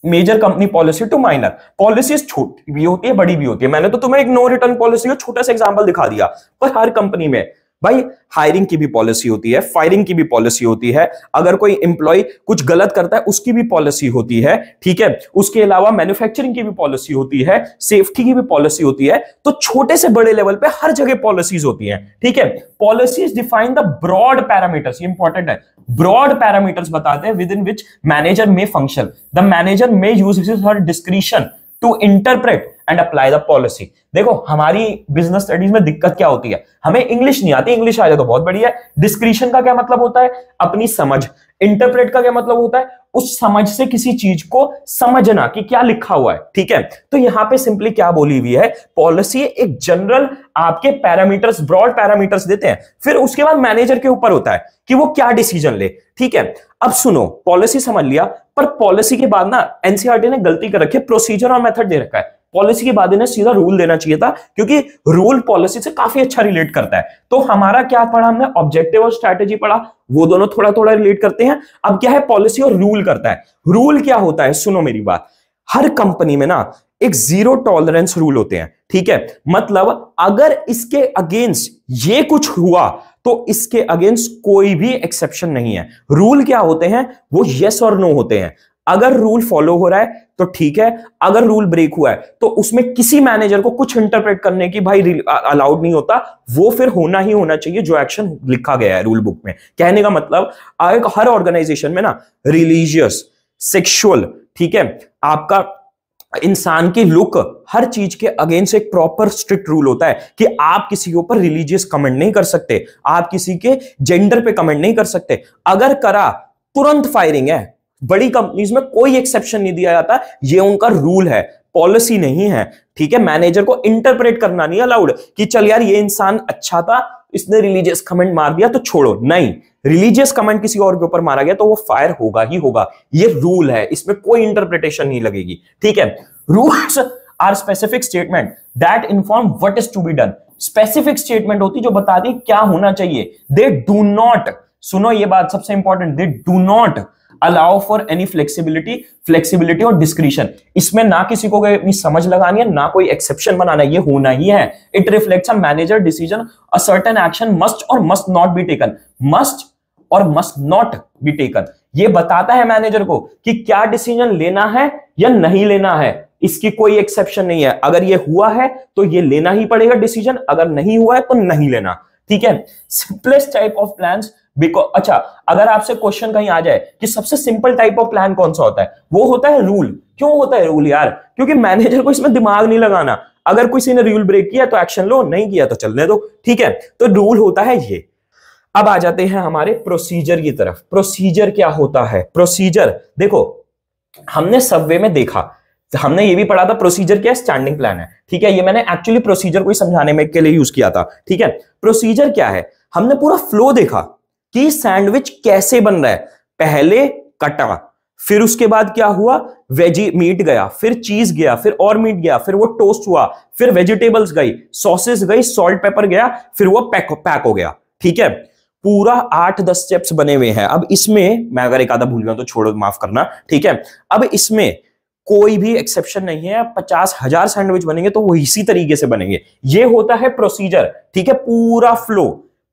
major company policy to minor policies छोटी भी होती है, बड़ी भी होती है। मैंने तो तुम्हें एक नो रिटर्न पॉलिसी का छोटा सा एग्ज़ाम्पल दिखा दिया, पर हर कंपनी में भाई हायरिंग की भी पॉलिसी होती है फायरिंग की भी पॉलिसी होती है। अगर कोई इंप्लॉय कुछ गलत करता है, उसकी भी पॉलिसी होती है, ठीक है? उसके अलावा मैन्युफैक्चरिंग की भी पॉलिसी होती है सेफ्टी की भी पॉलिसी होती है तो छोटे से बड़े लेवल पे हर जगह पॉलिसीज़ होती है, ठीक है? Policies define the broad parameters important है। ब्रॉड पैरामीटर्स बताते हैं within which manager may function the manager may use her discretion to interpret and apply the policy देखो, हमारी बिज़नेस स्टडीज़ में दिक्कत क्या होती है? हमें इंग्लिश नहीं आती इंग्लिश आ जाए तो बहुत बढ़िया है। डिस्क्रिप्शन का क्या मतलब होता है? अपनी समझ। इंटरप्रेट का क्या मतलब होता है? उस समझ से किसी चीज़ को समझना कि क्या लिखा हुआ है, ठीक है? तो यहाँ पे सिंपली क्या बोली हुई है? पॉलिसी एक जनरल आपके पैरामीटर्स ब्रॉड पैरामीटर्स देते हैं। फिर उसके बाद मैनेजर के ऊपर होता है कि वो क्या डिसीज़न ले, ठीक है? अब सुनो पॉलिसी समझ लिया, पर पॉलिसी के बाद ना एनसीआरटी ने गलती कर रखी है प्रोसीजर और मेथड दे रखा है। पॉलिसी के बाद इन्हें सीधा रूल देना चाहिए था, क्योंकि रूल पॉलिसी से काफ़ी अच्छा रिलेट करता है। तो हमारा क्या पढ़ा हमने? ऑब्जेक्टिव और स्ट्रैटेजी पढ़ा। वो दोनों थोड़ा थोड़ा रिलेट करते हैं। अब क्या है? पॉलिसी और रूल करता है। रूल क्या होता है? सुनो मेरी बात। हर कंपनी में ना एक ज़ीरो टॉलरेंस रूल होते हैं। ठीक है? मतलब अगर इसके अगेंस्ट ये कुछ हुआ तो इसके अगेंस्ट कोई भी एक्सेप्शन नहीं है। रूल क्या होते हैं? वो यस और नो होते हैं। अगर रूल फॉलो हो रहा है तो ठीक है। अगर रूल ब्रेक हुआ है तो उसमें किसी मैनेजर को कुछ इंटरप्रेट करने की भाई अलाउड नहीं होता। वो फिर होना ही होना चाहिए जो एक्शन लिखा गया है रूल बुक में। कहने का मतलब हर ऑर्गेनाइजेशन में ना रिलीजियस सेक्सुअल ठीक है, आपका इंसान की लुक हर चीज़ के अगेंस्ट एक प्रॉपर स्ट्रिक्ट रूल होता है कि आप किसी के ऊपर रिलीजियस कमेंट नहीं कर सकते। आप किसी के जेंडर पे कमेंट नहीं कर सकते। अगर करा, तुरंत फायरिंग है। बड़ी कंपनीज़ में कोई एक्सेप्शन नहीं दिया जाता। ये उनका रूल है पॉलिसी नहीं है, ठीक है? मैनेजर को इंटरप्रेट करना नहीं अलाउड कि चल यार, ये इंसान अच्छा था, इसने रिलीजियस कमेंट मार दिया तो छोड़ो। नहीं रिलीजियस कमेंट किसी और के ऊपर मारा गया तो वो फायर होगा ही होगा। ये रूल है, इसमें कोई इंटरप्रिटेशन नहीं लगेगी, ठीक है? Rules are specific statement that inform what is to be done specific statement होती जो बताती क्या होना चाहिए। दे डू नॉट सुनो ये बात सबसे important they do not allow for any flexibility flexibility और डिस्क्रिप्शन इसमें ना किसी को अपनी समझ लगानी है, ना कोई एक्सेप्शन बनाना ये होना ही है। It reflects a manager decision a certain action must or must not be taken must or must not be taken ये बताता है मैनेजर को कि क्या डिसीज़न लेना है या नहीं लेना है। इसकी कोई एक्सेप्शन नहीं है। अगर ये हुआ है तो ये लेना ही पड़ेगा डिसीज़न अगर नहीं हुआ है तो नहीं लेना। ठीक है? Simplest type of plans because अच्छा अगर आपसे क्वेश्चन कहीं आ जाए कि सबसे सिंपल टाइप ऑफ़ प्लान कौन सा होता है? वो होता है रूल क्यों होता है रूल यार? क्योंकि मैनेजर को इसमें दिमाग नहीं लगाना. अगर किसी ने रूल ब्रेक किया तो एक्शन लो, नहीं किया तो चलने दो. ठीक है? तो रूल होता है ये. अब आ जाते हैं हमारे प्रोसीजर की तरफ़. प्रोसीजर क्या होता है? प्रोसीजर देखो, हमने सबवे में देखा. हमने ये भी पढ़ा था प्रोसीजर क्या स्टैंडिंग प्लान है. ठीक है? ये मैंने एक्चुअली प्रोसीजर को समझाने में के लिए यूज़ किया था. ठीक है? प्रोसीजर क्या है? हमने पूरा फ्लो देखा. कि सैंडविच कैसे बन रहा है? पहले कटा, फिर उसके बाद क्या हुआ? वेजी मीट गया, फिर चीज़ गया, फिर और मीट गया, फिर वो टोस्ट हुआ, फिर वेजिटेबल्स गई, सॉसेस गई सॉल्ट पेपर गया, फिर वो पैक पैक हो गया, ठीक है? पूरा आठ दस स्टेप्स बने हुए हैं। अब इसमें, मैं अगर एक आधा भूल गया तो छोड़ो, माफ़ करना, ठीक है? अब इसमें कोई भी एक्सेप्शन नहीं है, पचास हज़ार सैंडविच बनेंगे तो वो इसी तरीके से बनेंगे। ये होता है प्रोसीजर ठीक है? पूरा फ्लो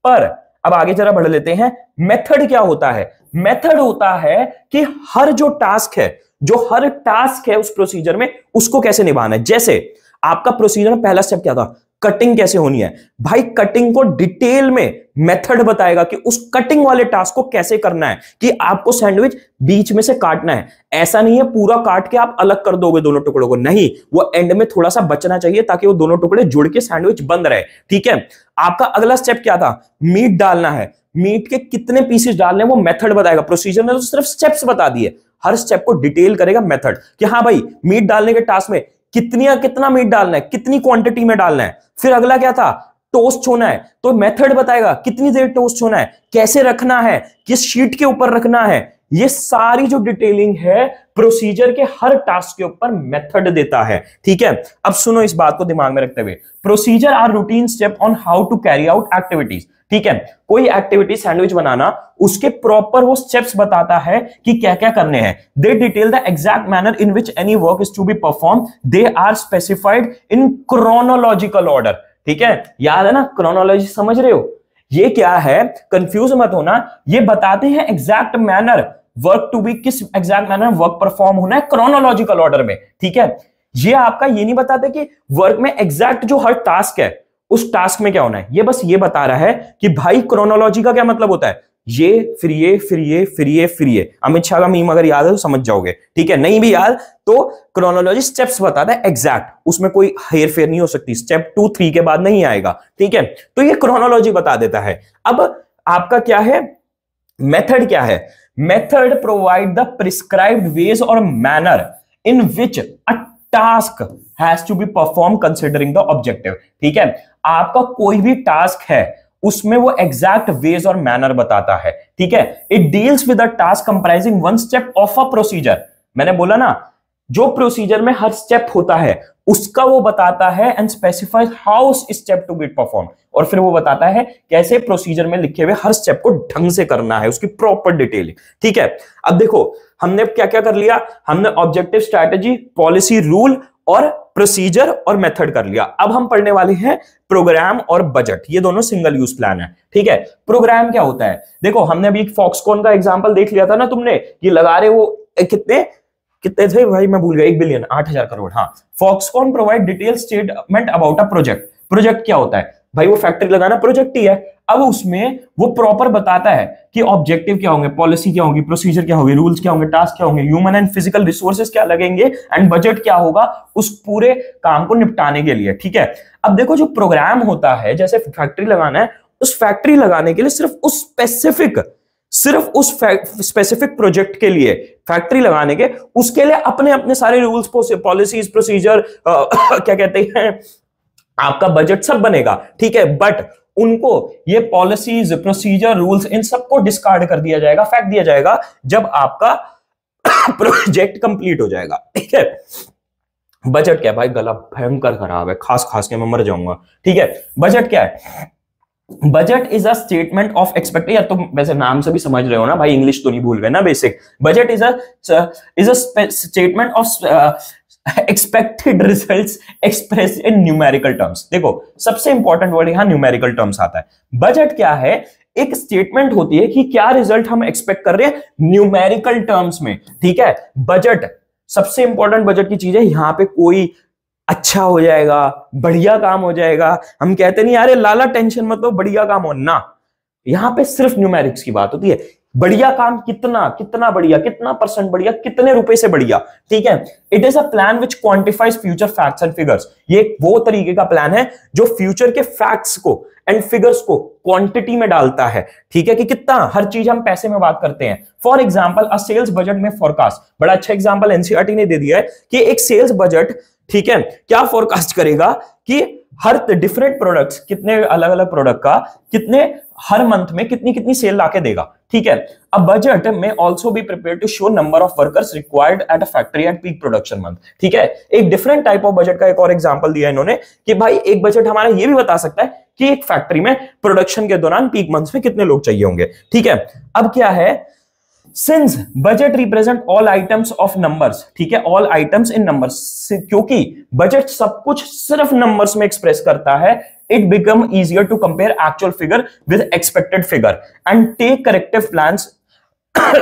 पर अब आगे जरा बढ़ लेते हैं। मेथड क्या होता है? मेथड होता है कि हर जो टास्क है, जो हर टास्क है उस प्रोसीजर में, उसको कैसे निभाना है? जैसे आपका प्रोसीजर पहला स्टेप क्या था? कटिंग कैसे होनी है? भाई कटिंग को डिटेल में मेथड बताएगा कि उस कटिंग वाले टास्क को कैसे करना है, कि आपको सैंडविच बीच में से काटना है। ऐसा नहीं है, पूरा काट के आप अलग कर दोगे दोनों टुकड़ों को। नहीं, वो एंड में थोड़ा सा बचना चाहिए ताकि वो दोनों टुकड़े जुड़ के सैंडविच बंद रहे। ठीक है? आपका अगला स्टेप क्या था? मीट डालना है। मीट के कितने पीसेस डालने वो मेथड बताएगा। प्रोसीजर ने तो सिर्फ़ स्टेप्स बता दिए। हर स्टेप को डिटेल करेगा मेथड कि हाँ भाई मीट डालने के टास्क में कितनी कितना मीट डालना है, कितनी क्वांटिटी में डालना है। फिर अगला क्या था? टोस्ट होना है। तो मेथड बताएगा, कितनी देर टोस्ट होना है, कैसे रखना है, किस शीट के ऊपर रखना है। ये सारी जो डिटेलिंग है प्रोसीजर के हर टास्क के ऊपर मेथड देता है। ठीक है? अब सुनो इस बात को दिमाग में रखते हुए। Procedure are routine step on how to carry out activities ठीक है? कोई एक्टिविटी सैंडविच बनाना, उसके प्रॉपर वो स्टेप्स बताता है कि क्या क्या करने हैं। They detail the exact manner in which any work is to be perform they are specified in chronological order ठीक है? याद है ना? क्रोनोलॉजी समझ रहे हो? ये क्या है? कंफ्यूज मत होना। ये बताते हैं exact manner work to be किस एग्जैक्ट मैनर वर्क परफॉर्म होना है? क्रोनोलॉजिकल ऑर्डर में। ठीक है? ये आपका ये नहीं बताते कि वर्क में एग्जैक्ट जो हर टास्क है उस टास्क में क्या होना है? ये बस ये बता रहा है कि भाई क्रोनोलॉजी का क्या मतलब होता है? ये, फिर ये फिर ये फिर ये फिर ये। अमित शाह का मीम अगर याद है तो समझ जाओगे। ठीक है? नहीं भी याद तो क्रोनोलॉजी स्टेप्स बताता है एग्जैक्ट उसमें कोई हेर फेर नहीं हो सकती। स्टेप टू थ्री के बाद नहीं आएगा। ठीक है? तो ये क्रोनोलॉजी बता देता है। अब आपका क्या है? मेथड क्या है? Method provide the prescribed ways or manner in which a task has to be perform considering the objective ठीक है? आपका कोई भी टास्क है, उसमें वो एग्जैक्ट वेज और मैनर बताता है। ठीक है? It deals with task comprising one step of a procedure मैंने बोला ना, जो प्रोसीजर में हर स्टेप होता है, उसका वो बताता है and specifies how step to be perform और फिर वो बताता है कैसे प्रोसीजर में लिखे हुए हर स्टेप को ढंग से करना है, उसकी प्रॉपर डिटेलिंग ठीक है? अब देखो, हमने क्या क्या कर लिया? हमने ऑब्जेक्टिव स्ट्रैटेजी पॉलिसी रूल और प्रोसीजर और मेथड कर लिया। अब हम पढ़ने वाले हैं प्रोग्राम और बजट ये दोनों सिंगल यूज़ प्लान है। ठीक है? प्रोग्राम क्या होता है? देखो, हमने अभी फॉक्सकॉन का एग्जांपल देख लिया था ना तुमने? ये लगा रहे वो कितने? कितने थे? भाई, मैं भूल गया, एक बिलियन आठ हज़ार करोड़। हाँ। Foxconn provide detail statement about a project project क्या होता है? भाई, वो फैक्ट्री लगाना प्रोजेक्ट ही है। अब उसमें वो प्रॉपर बताता है कि ऑब्जेक्टिव क्या होंगे पॉलिसी क्या होगी प्रोसीजर क्या होगी रूल्स क्या होंगे टास्क क्या होंगे ह्यूमन एंड फ़िज़िकल रिसोर्सेज क्या लगेंगे एंड बजट क्या होगा, उस पूरे काम को निपटाने के लिए, ठीक है? अब देखो जो प्रोग्राम होता है, जैसे फैक्ट्री लगाना है, उस फैक्ट्री लगाने के लिए सिर्फ़ उस स्पेसिफिक सिर्फ़ उस स्पेसिफिक प्रोजेक्ट के लिए फैक्ट्री लगाने के, उसके लिए अपने अपने सारे रूल्स पॉलिसीज़ प्रोसीजर क्या कहते हैं, आपका बजट सब बनेगा, ठीक है? बट उनको ये पॉलिसीज़ प्रोसीजर रूल्स इन सबको डिस्कार्ड कर दिया जाएगा फैक्ट दिया जाएगा, जब आपका प्रोजेक्ट कंप्लीट हो जाएगा, ठीक है? बजट क्या भाई? गला भयंकर खराब है खास खास के मैं मर जाऊँगा, ठीक है? बजट क्या है? Budget is a statement of expect या तुम वैसे नाम से भी समझ रहे हो ना भाई इंग्लिश तो नहीं भूल गए ना basic budget is a is a statement of expected results express in numerical terms देखो, सबसे इंपॉर्टेंट वर्ड यहाँ न्यूमेरिकल टर्म्स आता है। बजट क्या है? एक स्टेटमेंट होती है कि क्या रिज़ल्ट हम एक्सपेक्ट कर रहे हैं न्यूमेरिकल टर्म्स में। ठीक है? बजट सबसे इंपॉर्टेंट बजट की चीज़ है, यहाँ पे कोई अच्छा हो जाएगा, बढ़िया काम हो जाएगा। हम कहते नहीं यार लाला टेंशन मतलब बढ़िया काम हो। ना, यहाँ पे सिर्फ़ न्यूमेरिक्स की बात होती है। बढ़िया काम कितना कितना बढ़िया, कितना परसेंट बढ़िया, कितने रुपए से बढ़िया, ठीक है? It is a plan which quantifies future facts and figures ये वो तरीके का प्लान है जो फ्यूचर के फैक्ट्स को एंड फिगर्स को क्वांटिटी में डालता है, ठीक है? कि कितना, हर चीज़ हम पैसे में बात करते हैं। For example a sales budget में फोरकास्ट बड़ा अच्छा एग्ज़ाम्पल एनसीआरटी ने दे दिया है कि एक सेल्स बजट ठीक है? क्या फोरकास्ट करेगा कि हर डिफरेंट प्रोडक्ट्स कितने अलग अलग प्रोडक्ट का, कितने, हर मंथ में कितनी कितनी सेल लाके देगा? ठीक है? अ बजट में also be prepare to show number of workers required at a factory at peak production month ठीक है? एक डिफरेंट टाइप ऑफ़ बजट का एक और एग्जांपल दिया इन्होंने कि भाई एक बजट हमारा ये भी बता सकता है कि एक फैक्ट्री में प्रोडक्शन के दौरान पीक मंथ्स में कितने लोग चाहिए होंगे, ठीक है? अब क्या है? Since budget represent all items of numbers ठीक है? ऑल आइटम्स इन नंबर्स क्योंकि बजट सब कुछ सिर्फ़ नंबर्स में एक्सप्रेस करता है it become easier to compare actual figure with expected figure and take corrective plan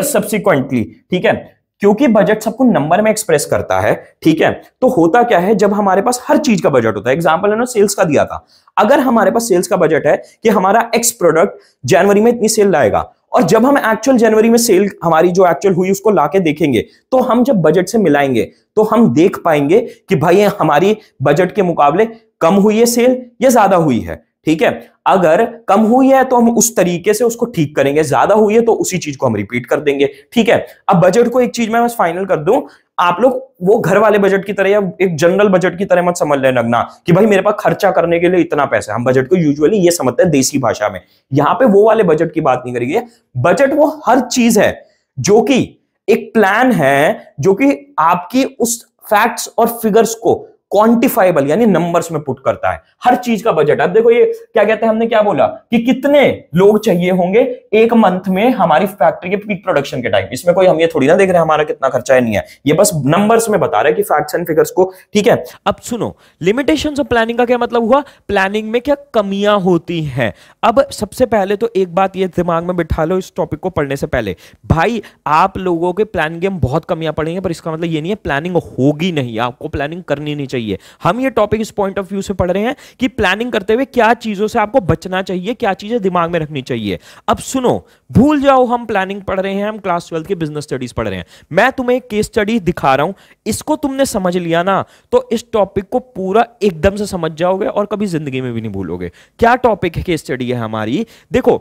subsequently ठीक है? क्योंकि बजट सबको नंबर में एक्सप्रेस करता है, ठीक है? तो होता क्या है, जब हमारे पास हर चीज़ का बजट होता है एग्ज़ाम्पल है सेल्स का दिया था। अगर हमारे पास सेल्स का बजट है कि हमारा एक्स प्रोडक्ट जनवरी में इतनी सेल लाएगा, और जब हम एक्चुअल जनवरी में सेल हमारी जो एक्चुअल हुई उसको लाके देखेंगे तो हम जब बजट से मिलाएँगे तो हम देख पाएँगे कि भाई हमारी बजट के मुकाबले कम हुई है सेल या ज़्यादा हुई है? ठीक है? अगर कम हुई है तो हम उस तरीके से उसको ठीक करेंगे। ज़्यादा हुई है तो उसी चीज़ को हम रिपीट कर देंगे। ठीक है? अब बजट को एक चीज़ मैं बस फाइनल कर दूँ। आप लोग वो घर वाले बजट की तरह या एक जनरल बजट की तरह मत समझ लेना लगना कि भाई मेरे पास खर्चा करने के लिए इतना पैसा हम बजट को यूजुअली ये समझते हैं देसी भाषा में। यहाँ पे वो वाले बजट की बात नहीं करेंगे बजट वो हर चीज़ है जो कि एक प्लान है, जो कि आपकी उस फैक्ट्स और फिगर्स को क्वांटिफाइबल यानी नंबर्स में पुट करता है। हर चीज़ का बजट अब देखो ये क्या कहते हैं हमने, क्या बोला? कि कितने लोग चाहिए होंगे एक मंथ में हमारी फैक्ट्री के पीक प्रोडक्शन के टाइम इसमें कोई, हम ये थोड़ी ना देख रहे हैं, हमारा कितना खर्चा है, नहीं है। ये बस नंबर्स में बता रहे कि फैक्ट्स एंड फिगर्स को, ठीक है? अब सुनो लिमिटेशन ऑफ़ प्लानिंग का क्या मतलब हुआ? प्लानिंग में क्या कमियाँ होती हैं? अब सबसे पहले तो एक बात ये दिमाग में बिठा लो इस टॉपिक को पढ़ने से पहले। भाई, आप लोगों के प्लानिंग में बहुत कमियाँ पड़ेंगे पर इसका मतलब ये नहीं है प्लानिंग होगी नहीं। आपको प्लानिंग करनी नहीं चाहिए। चाहिए। हम ये टॉपिक इस पॉइंट ऑफ़ व्यू से पढ़ रहे हैं कि प्लानिंग करते हुए क्या चीज़ों से आपको बचना चाहिए, क्या चीज़ें दिमाग में रखनी चाहिए। अब सुनो, भूल जाओ हम प्लानिंग पढ़ रहे हैं, हम क्लास ट्वेल्थ के बिज़नेस स्टडीज़ पढ़ रहे हैं। मैं तुम्हें एक केस स्टडी दिखा रहा हूँ, इसको तुमने समझ लिया ना तो इस टॉपिक को पूरा एकदम से समझ जाओगे और कभी ज़िंदगी में भी नहीं भूलोगे। क्या टॉपिक है केस स्टडी है हमारी? देखो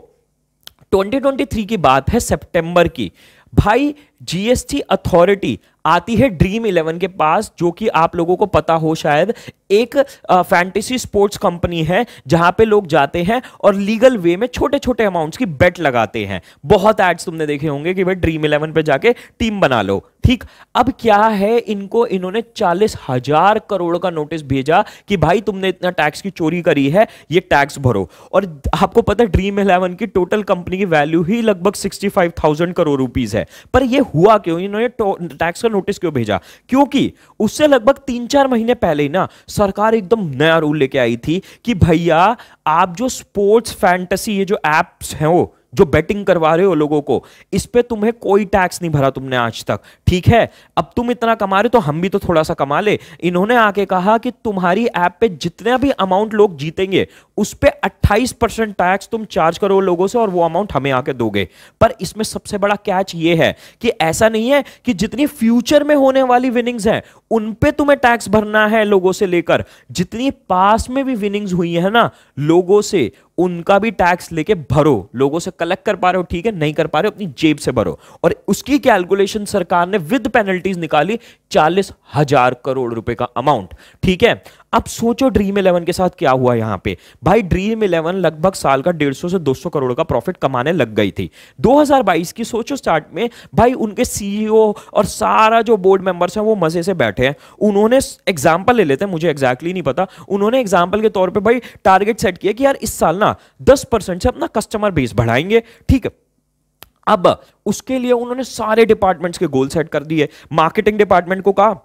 2023 की बात है सितंबर की। भाई जीएसटी अथॉरिटी आती है ड्रीम इलेवन के पास, जो कि आप लोगों को पता हो शायद, एक फैंटेसी स्पोर्ट्स कंपनी है, जहाँ पे लोग जाते हैं और लीगल वे में छोटे छोटे अमाउंट्स की बेट लगाते हैं। बहुत एड्स तुमने देखे होंगे कि भाई ड्रीम इलेवन पे जाके टीम बना लो। ठीक, अब क्या है इनको, इन्होंने चालीस हज़ार करोड़ का नोटिस भेजा कि भाई तुमने इतना टैक्स की चोरी करी है, ये टैक्स भरो। और आपको पता है ड्रीम इलेवन की टोटल कंपनी की वैल्यू ही लगभग sixty five thousand crore rupees है। पर ये हुआ क्यों? इन्होंने टैक्स का नोटिस क्यों भेजा? क्योंकि उससे लगभग तीन चार महीने पहले ही ना, सरकार एकदम नया रूल लेके आई थी कि भैया, आप जो स्पोर्ट्स फैंटेसी ये जो एप्स हैं वो जो बेटिंग करवा रहे हो लोगों को, इस पे तुम्हें कोई टैक्स नहीं भरा तुमने आज तक, ठीक है? अब तुम इतना कमा रहे तो हम भी तो थोड़ा सा कमा ले। इन्होंने आके कहा कि तुम्हारी ऐप पे जितना भी अमाउंट लोग जीतेंगे, उस पर अट्ठाईस परसेंट टैक्स तुम चार्ज करो लोगों से और वो अमाउंट हमें आके दोगे। पर इसमें सबसे बड़ा कैच ये है कि ऐसा नहीं है कि जितनी फ्यूचर में होने वाली विनिंग्स हैं, उन पे तुम्हें टैक्स भरना है लोगों से लेकर। जितनी पास में भी विनिंग्स हुई है ना, लोगों से उनका भी टैक्स लेके भरो। लोगों से कलेक्ट कर पा रहे हो, ठीक है? नहीं कर पा रहे हो, अपनी जेब से भरो। और उसकी कैलकुलेशन सरकार ने विद पेनल्टीज निकाली चालीस हज़ार करोड़ रुपए का अमाउंट ठीक है? अब सोचो ड्रीम इलेवन के साथ क्या हुआ यहाँ पे। भाई ड्रीम इलेवन लगभग साल का 150 से 200 करोड़ का प्रॉफिट कमाने लग गई थी। 2022 की सोचो स्टार्ट में भाई उनके सीईओ और सारा जो बोर्ड मेंबर्स हैं वो मज़े से बैठे हैं। उन्होंने एग्ज़ाम्पल ले लेते हैं, मुझे एग्जैक्टली exactly नहीं पता। उन्होंने एग्ज़ाम्पल के तौर पर भाई टारगेट सेट किया कि यार इस साल ना दस से अपना कस्टमर बेस बढ़ाएँगे। ठीक है। अब उसके लिए उन्होंने सारे डिपार्टमेंट्स के गोल सेट कर दिए। मार्केटिंग डिपार्टमेंट को कहा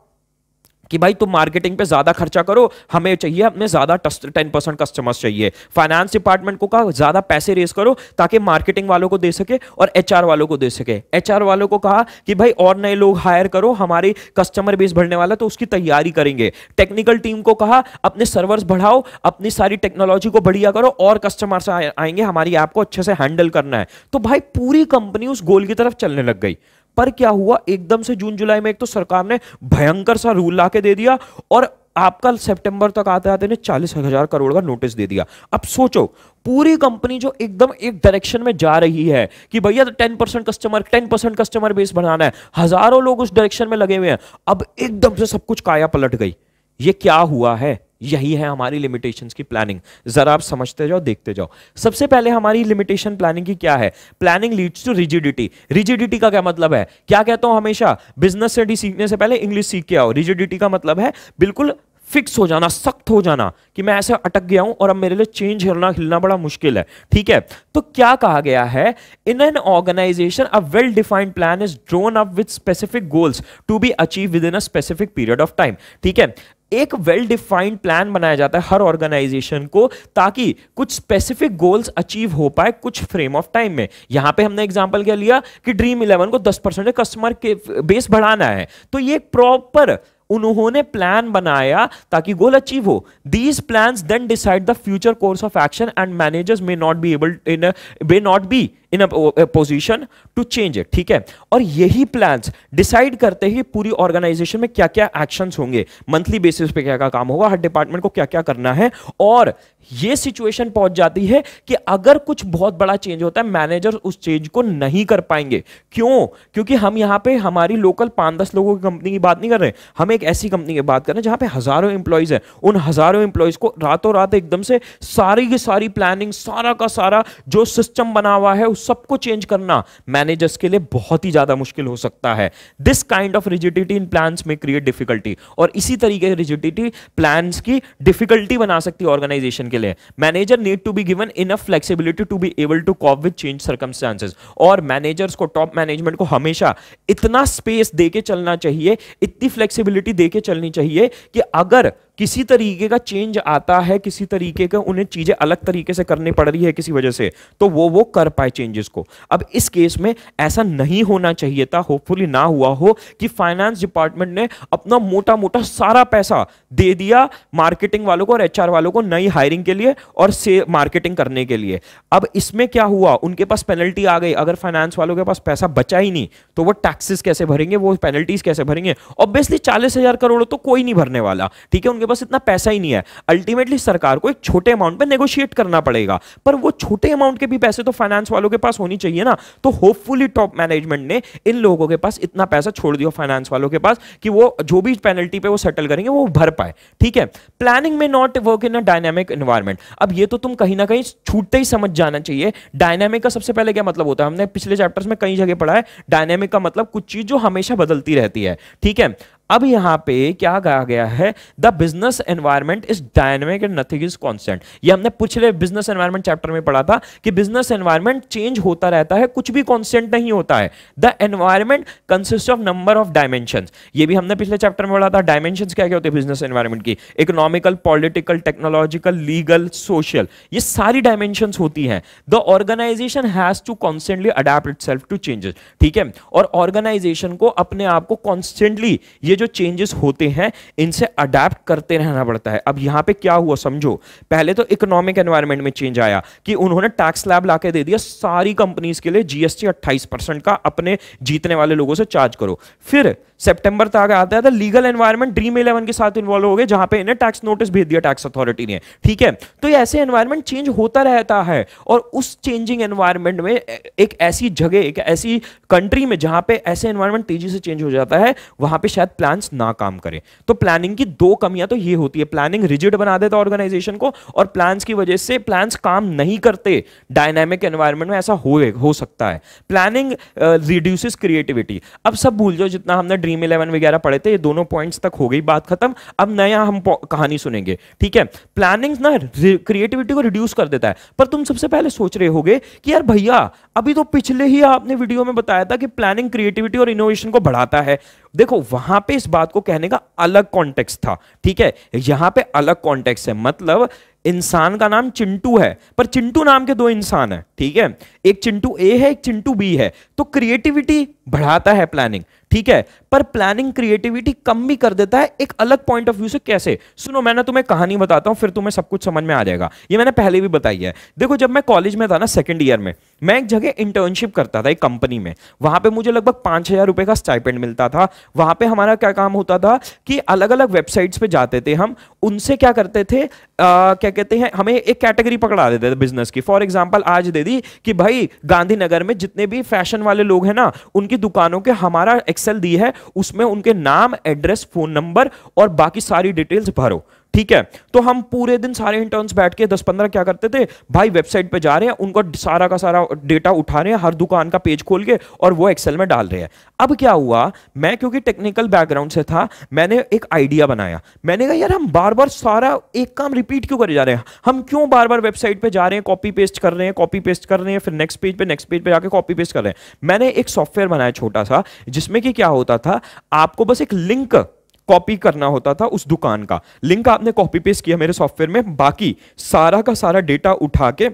कि भाई तुम मार्केटिंग पे ज़्यादा खर्चा करो, हमें चाहिए, हमें ज़्यादा टेन परसेंट कस्टमर्स चाहिए। फाइनेंस डिपार्टमेंट को कहा ज़्यादा पैसे रेस करो, ताकि मार्केटिंग वालों को दे सके और एचआर वालों को दे सके। एचआर वालों को कहा कि भाई और नए लोग हायर करो, हमारे कस्टमर बेस बढ़ने वाला तो उसकी तैयारी करेंगे। टेक्निकल टीम को कहा, अपने सर्वर्स बढ़ाओ, अपनी सारी टेक्नोलॉजी को बढ़िया करो, और कस्टमर्स आएँगे, हमारी ऐप को अच्छे से हैंडल करना है। तो भाई पूरी कंपनी उस गोल की तरफ़ चलने लग गई। पर क्या हुआ? एकदम से जून, जुलाई में एक तो सरकार ने भयंकर सा रूल ला के दे दिया और आपका सितंबर तक आते आते ने चालीस हज़ार करोड़ का नोटिस दे दिया। अब सोचो, पूरी कंपनी जो एकदम एक डायरेक्शन में जा रही है कि भैया ten percent customer ten percent customer base बनाना है। हज़ारों लोग उस डायरेक्शन में लगे हुए हैं। अब एकदम से सब कुछ काया पलट गई। ये क्या हुआ है? यही है हमारी लिमिटेशंस की प्लानिंग जरा आप समझते जाओ, देखते जाओ। सबसे पहले हमारी लिमिटेशन प्लानिंग की क्या है? Planning leads to rigidity rigidity का क्या मतलब है? क्या कहता हूँ हमेशा? बिज़नेस स्टडी सीखने से पहले इंग्लिश सीख के आओ। रिजिडिटी का मतलब है बिल्कुल फिक्स हो जाना, सख्त हो जाना कि मैं ऐसे अटक गया हूँ और अब मेरे लिए चेंज हिलना हिलना बड़ा मुश्किल है। ठीक है? तो क्या कहा गया है? In an organization a well defined plan is drawn up with specific goals to be achieve within a specific period of time ठीक है? एक वेल डिफाइंड प्लान बनाया जाता है हर ऑर्गेनाइजेशन को ताकि कुछ स्पेसिफिक गोल्स अचीव हो पाए कुछ फ्रेम ऑफ़ टाइम में। यहाँ पे हमने एग्जांपल क्या लिया कि ड्रीम इलेवन को 10 परसेंट कस्टमर के बेस बढ़ाना है। तो ये प्रॉपर उन्होंने प्लान बनाया ताकि गोल अचीव हो। These plan then decide the future course of action and managers may not be able in may not be in position to change it ठीक है? और यही प्लान डिसाइड करते ही पूरी ऑर्गेनाइजेशन में क्या क्या एक्शन होंगे। मंथली बेसिस पे क्या क्या काम होगा, हर डिपार्टमेंट को क्या क्या करना है। और ये सिचुएशन पहुँच जाती है कि अगर कुछ बहुत बड़ा चेंज होता है मैनेजर उस चेंज को नहीं कर पाएँगे। क्यों? क्योंकि हम यहाँ पे हमारी लोकल पाँच दस लोगों की कंपनी की बात नहीं कर रहे हम एक ऐसी कंपनी की बात कर रहे हैं जहाँ पे हज़ारों इंप्लॉइज हैं। उन हज़ारों इंप्लॉइज को रातों रात एकदम से सारी की सारी प्लानिंग सारा का सारा जो सिस्टम बना हुआ है, उस सबको चेंज करना मैनेजर्स के लिए बहुत ही ज़्यादा मुश्किल हो सकता है। This kind of rigidity in plan में क्रिएट डिफिकल्टी और इसी तरीके की रिजिडिटी प्लान की डिफिकल्टी बना सकती है ऑर्गेनाइजेशन के लिए। Manager need to be given enough flexibility to be able to cope with change circumstances और मैनेजर्स को टॉप मैनेजमेंट को हमेशा इतना स्पेस दे के चलना चाहिए, इतनी फ्लेक्सिबिलिटी दे के चलनी चाहिए कि अगर किसी तरीके का चेंज आता है, किसी तरीके का उन्हें चीज़ें अलग तरीके से करनी पड़ रही है किसी वजह से तो वो वो कर पाए चेंजेस को। अब इस केस में ऐसा नहीं होना चाहिए था होपफुली ना हुआ हो, कि फाइनेंस डिपार्टमेंट ने अपना मोटा मोटा सारा पैसा दे दिया मार्केटिंग वालों को और एचआर वालों को नई हायरिंग के लिए और से मार्केटिंग करने के लिए। अब इसमें क्या हुआ? उनके पास पेनल्टी आ गई। अगर फाइनेंस वालों के पास पैसा बचा ही नहीं तो वो टैक्सेस कैसे भरेंगे? वो पेनल्टीज कैसे भरेंगे? ऑब्वियसली चालीस करोड़ तो कोई नहीं भरने वाला, ठीक है? पास इतना पैसा ही नहीं है। अल्टीमेटली सरकार को एक छोटे अमाउंट पे नेगोशिएट करना पड़ेगा। पर वो छोटे अमाउंट के भी पैसे तो फाइनेंस वालों के पास होनी चाहिए ना। तो होपफुली टॉप मैनेजमेंट ने इन लोगों के पास इतना पैसा छोड़ दिया फाइनेंस वालों के पास कि वो जो भी पेनल्टी पे वो सेटल करेंगे, वो भर पाए। ठीक है? Planning may not work in a dynamic environment अब ये तो तुम कहीं ना कहीं छूटते ही समझ जाना चाहिए। डायनेमिक का सबसे पहले क्या मतलब होता है? हमने पिछले चैप्टर्स में कई जगह पढ़ा है। डायनेमिक का मतलब कुछ चीज़ जो हमेशा बदलती रहती है। ठीक है? अब यहाँ पे क्या कहा गया है? The business environment is dynamic and nothing is constant ये हमने पिछले बिज़नेस एनवायरमेंट चैप्टर में पढ़ा था कि बिज़नेस एनवायरमेंट चेंज होता रहता है, कुछ भी कांस्टेंट नहीं होता है। The environment consist of number of dimension ये भी हमने पिछले चैप्टर में पढ़ा था डायमेंशन क्या क्या होते हैं बिज़नेस एनवायरमेंट की? Economical political technological legal social ये सारी डायमेंशन होती हैं। The organization has to constantly adapt it to changes ठीक है? और ऑर्गेनाइजेशन को अपने आप को कॉन्स्टेंटली ये ये जो चेंजेस होते हैं, इनसे अडेप्ट करते रहना पड़ता है। अब यहाँ पे क्या हुआ समझो? पहले तो इकोनॉमिक एनवायरमेंट में चेंज आया कि उन्होंने टैक्स लैब लाके दे दिया सारी कंपनीज़ के लिए जीएसटी 28 परसेंट का अपने जीतने वाले लोगों से चार्ज करो। फिर सितंबर तक आता है तो लीगल एनवायरमेंट ड्रीम इलेवन के साथ इन्वॉल्व हो गए जहाँ पे इन्हें टैक्स नोटिस भेज दिया टैक्स अथॉरिटी ने। ठीक है? तो ये ऐसे एनवायरमेंट चेंज होता रहता है और उस चेंजिंग एनवायरमेंट में एक ऐसी जगह एक ऐसी कंट्री में जहाँ पे ऐसे एनवायरमेंट तेज़ी से चेंज हो जाता है वहाँ पे शायद प्लान्स ना काम करें। तो प्लानिंग की दो कमियाँ तो ये होती है। प्लानिंग रिजिड बना देता ऑर्गेनाइजेशन को और प्लान्स की वजह से प्लान्स काम नहीं करते। डायनामिक एनवायरमेंट में ऐसा हो, हो सकता है। प्लानिंग रिड्यूसेस क्रिएटिविटी अब सब भूल जाओ जितना हमने ड्रीम ड्रीम इलेवन वगैरह पढ़े थे, ये दोनों पॉइंट्स तक हो गई बात खत्म। अब नया हम कहानी सुनेंगे, ठीक है? प्लानिंग ना क्रिएटिविटी को रिड्यूस कर देता है। पर तुम सबसे पहले सोच रहे होगे कि यार भैया, अभी तो पिछले ही आपने वीडियो में बताया था कि प्लानिंग क्रिएटिविटी और इनोवेशन को बढ़ाता है। देखो, वहाँ पे इस बात को कहने का अलग कॉन्टेक्स्ट था, ठीक है? यहाँ पे अलग कॉन्टेक्स्ट है। मतलब इंसान का नाम चिंटू है, पर चिंटू नाम के दो इंसान है, ठीक है? एक चिंटू ए है, एक चिंटू बी है तो क्रिएटिविटी बढ़ाता है प्लानिंग ठीक है? पर प्लानिंग क्रिएटिविटी कम भी कर देता है, एक अलग पॉइंट ऑफ़ व्यू से कैसे? सुनो मैं ना तुम्हें कहानी बताता हूँ, फिर तुम्हें सब कुछ समझ में आ जाएगा। ये मैंने पहले भी बताई है। देखो, जब मैं कॉलेज में था ना सेकेंड ईयर में मैं एक जगह इंटर्नशिप करता था एक कंपनी में। वहाँ पे मुझे लगभग पाँच हज़ार रुपए का स्टाइपेंड मिलता था। वहाँ पे हमारा क्या काम होता था कि अलग अलग वेबसाइट्स पे जाते थे हम। उनसे क्या करते थे? आ, क्या कहते हैं हमें एक कैटेगरी पकड़ा देते थे बिज़नेस की। फॉर एग्ज़ाम्पल आज दे दी कि भाई गांधीनगर में जितने भी फ़ैशन वाले लोग हैं ना उनकी दुकानों के हमारा एक्सेल दी है उसमें उनके नाम एड्रेस फ़ोन नंबर और बाकी सारी डिटेल्स भरो। ठीक है? तो हम पूरे दिन सारे इंटर्न्स बैठ के दस पंद्रह क्या करते थे? भाई वेबसाइट पे जा रहे हैं, उनको सारा का सारा डेटा उठा रहे हैं, हर दुकान का पेज खोल के और वो एक्सेल में डाल रहे हैं। अब क्या हुआ? मैं क्योंकि टेक्निकल बैकग्राउंड से था, मैंने एक आइडिया बनाया। मैंने कहा, यार, हम बार बार सारा एक काम रिपीट क्यों करे जा रहे हैं? हम क्यों बार बार वेबसाइट पे जा रहे हैं कॉपी पेस्ट कर रहे हैं कॉपी पेस्ट कर रहे हैं, फिर नेक्स्ट पेज पे नेक्स्ट पेज पे जाके कॉपी पेस्ट कर रहे हैं? मैंने एक सॉफ्टवेयर बनाया छोटा सा, जिसमें कि क्या होता था? आपको बस एक लिंक कॉपी करना होता था उस दुकान का। लिंक आपने कॉपी पेस्ट किया मेरे सॉफ्टवेयर में, बाकी सारा का सारा डेटा उठा के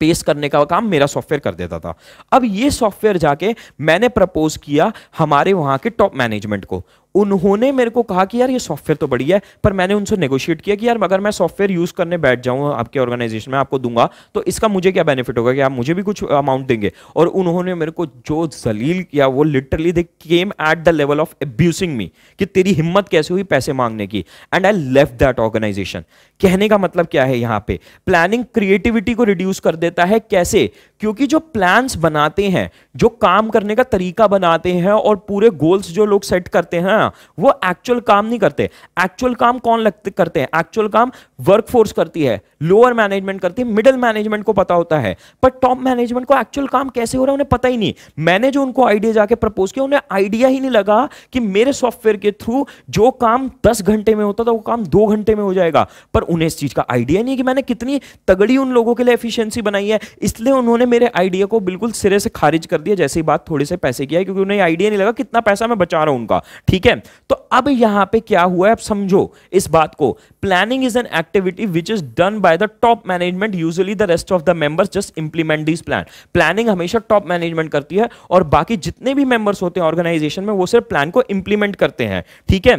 पेस्ट करने का काम मेरा सॉफ्टवेयर कर देता था। अब ये सॉफ्टवेयर जाके मैंने प्रपोज किया हमारे वहाँ के टॉप मैनेजमेंट को। उन्होंने मेरे को कहा कि यार ये सॉफ्टवेयर तो बढ़िया है, पर मैंने उनसे नेगोशिएट किया कि यार अगर मैं सॉफ्टवेयर यूज़ करने बैठ जाऊँ, आपके ऑर्गेनाइजेशन में आपको दूँगा तो इसका मुझे क्या बेनिफिट होगा कि आप मुझे भी कुछ अमाउंट देंगे? और उन्होंने मेरे को जो जलील किया, वो literally they came at the level of abusing me कि तेरी हिम्मत कैसे हुई पैसे मांगने की? And I left that organization कहने का मतलब क्या है यहाँ पे? प्लानिंग क्रिएटिविटी को रिड्यूस कर देता है। कैसे? क्योंकि जो प्लान्स बनाते हैं, जो काम करने का तरीका बनाते हैं और पूरे गोल्स जो लोग सेट करते हैं वो एक्चुअल काम नहीं करते। एक्चुअल काम कौन लगते करते हैं? एक्चुअल काम वर्कफोर्स करती है लोअर मैनेजमेंट करती है मिडिल मैनेजमेंट को पता होता है। पर टॉप मैनेजमेंट को एक्चुअल काम कैसे हो रहा है, उन्हें पता ही नहीं। मैंने जो उनको आइडिया जाके प्रपोज किया, उन्हें आइडिया ही नहीं लगा कि मेरे सॉफ्टवेयर के थ्रू जो काम दस घंटे में होता था, वो काम दो घंटे में हो जाएगा। पर उन्हें इस चीज़ का आइडिया नहीं कि मैंने कितनी तगड़ी उन लोगों के लिए एफिशिएंसी बनाई है। इसलिए उन्होंने मेरे आइडिया को बिल्कुल सिरे से खारिज कर दिया, जैसे ही बात थोड़े से पैसे किया क्योंकि उन्हें आइडिया नहीं लगा कितना पैसा मैं बचा रहा हूँ उनका। ठीक है? तो अब यहाँ पे क्या हुआ है? अब समझो इस बात को। Planning is an activity which is done by the top management usually the rest of the members just implement this plan planning हमेशा टॉप मैनेजमेंट करती है और बाकी जितने भी मेंबर्स होते हैं ऑर्गेनाइजेशन में, वो सिर्फ़ प्लान को इंप्लीमेंट करते हैं। ठीक है?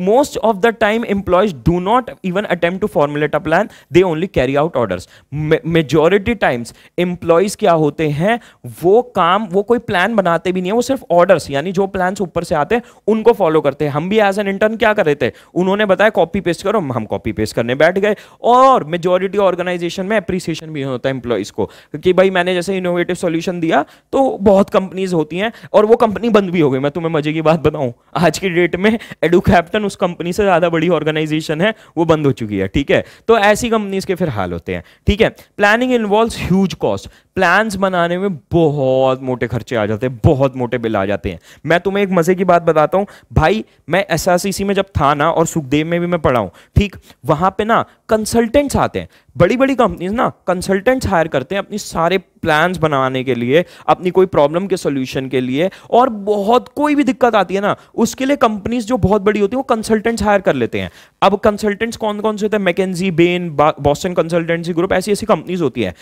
Most of the time employees do not even attempt to formulate a plan they only carry out orders majority times employees क्या होते हैं? वो काम, वो कोई प्लान बनाते भी नहीं है, वो सिर्फ़ ऑर्डर्स यानी जो प्लान ऊपर से आते हैं, उनको फॉलो करते हैं। हम भी एज एन इंटर्न क्या कर रहे थे? उन्होंने बताया कॉपी पेस्ट करो। हम कॉपी पेस्ट करने बैठ गए और मेजोरिटी ऑर्गेनाइजेशन में अप्रिसिएशन भी होता है इंप्लॉइज को कि भाई मैंने जैसे इनोवेटिव सोल्यूशन दिया तो बहुत कंपनीज़ होती हैं और वो कंपनी बंद भी हो गई। मैं तुम्हें मज़े की बात बताऊँ, आज की डेट में एडू कैप्टन उस कंपनी से ज़्यादा बड़ी ऑर्गेनाइजेशन है, वो बंद हो चुकी है, ठीक है? तो ऐसी कंपनीज़ के फिर हाल होते हैं, ठीक है? Planning involve huge cost plans बनाने में बहुत मोटे खर्चे आ जाते हैं, बहुत मोटे बिल आ जाते हैं। मैं तुम्हें एक मज़े की बात बताता हूँ। भाई, मैं एस में जब था ना और सुखदेव में भी मैं पढ़ा ठीक, वहाँ पे ना कंसल्टेंट्स आते हैं। बड़ी बड़ी कंपनीज़ ना कंसल्टेंट्स हायर करते हैं अपनी सारे प्लान्स बनाने के लिए, अपनी कोई प्रॉब्लम के सोल्यूशन के लिए और बहुत कोई भी दिक्कत आती है ना, उसके लिए कंपनीज़ जो बहुत बड़ी होती है, वो कंसल्टेंट्स हायर कर लेते हैं। अब कंसल्टेंट्स कौन कौन से होते हैं? McKinsey Bain Boston consultancy group ऐसी ऐसी कंपनीज़ होती है।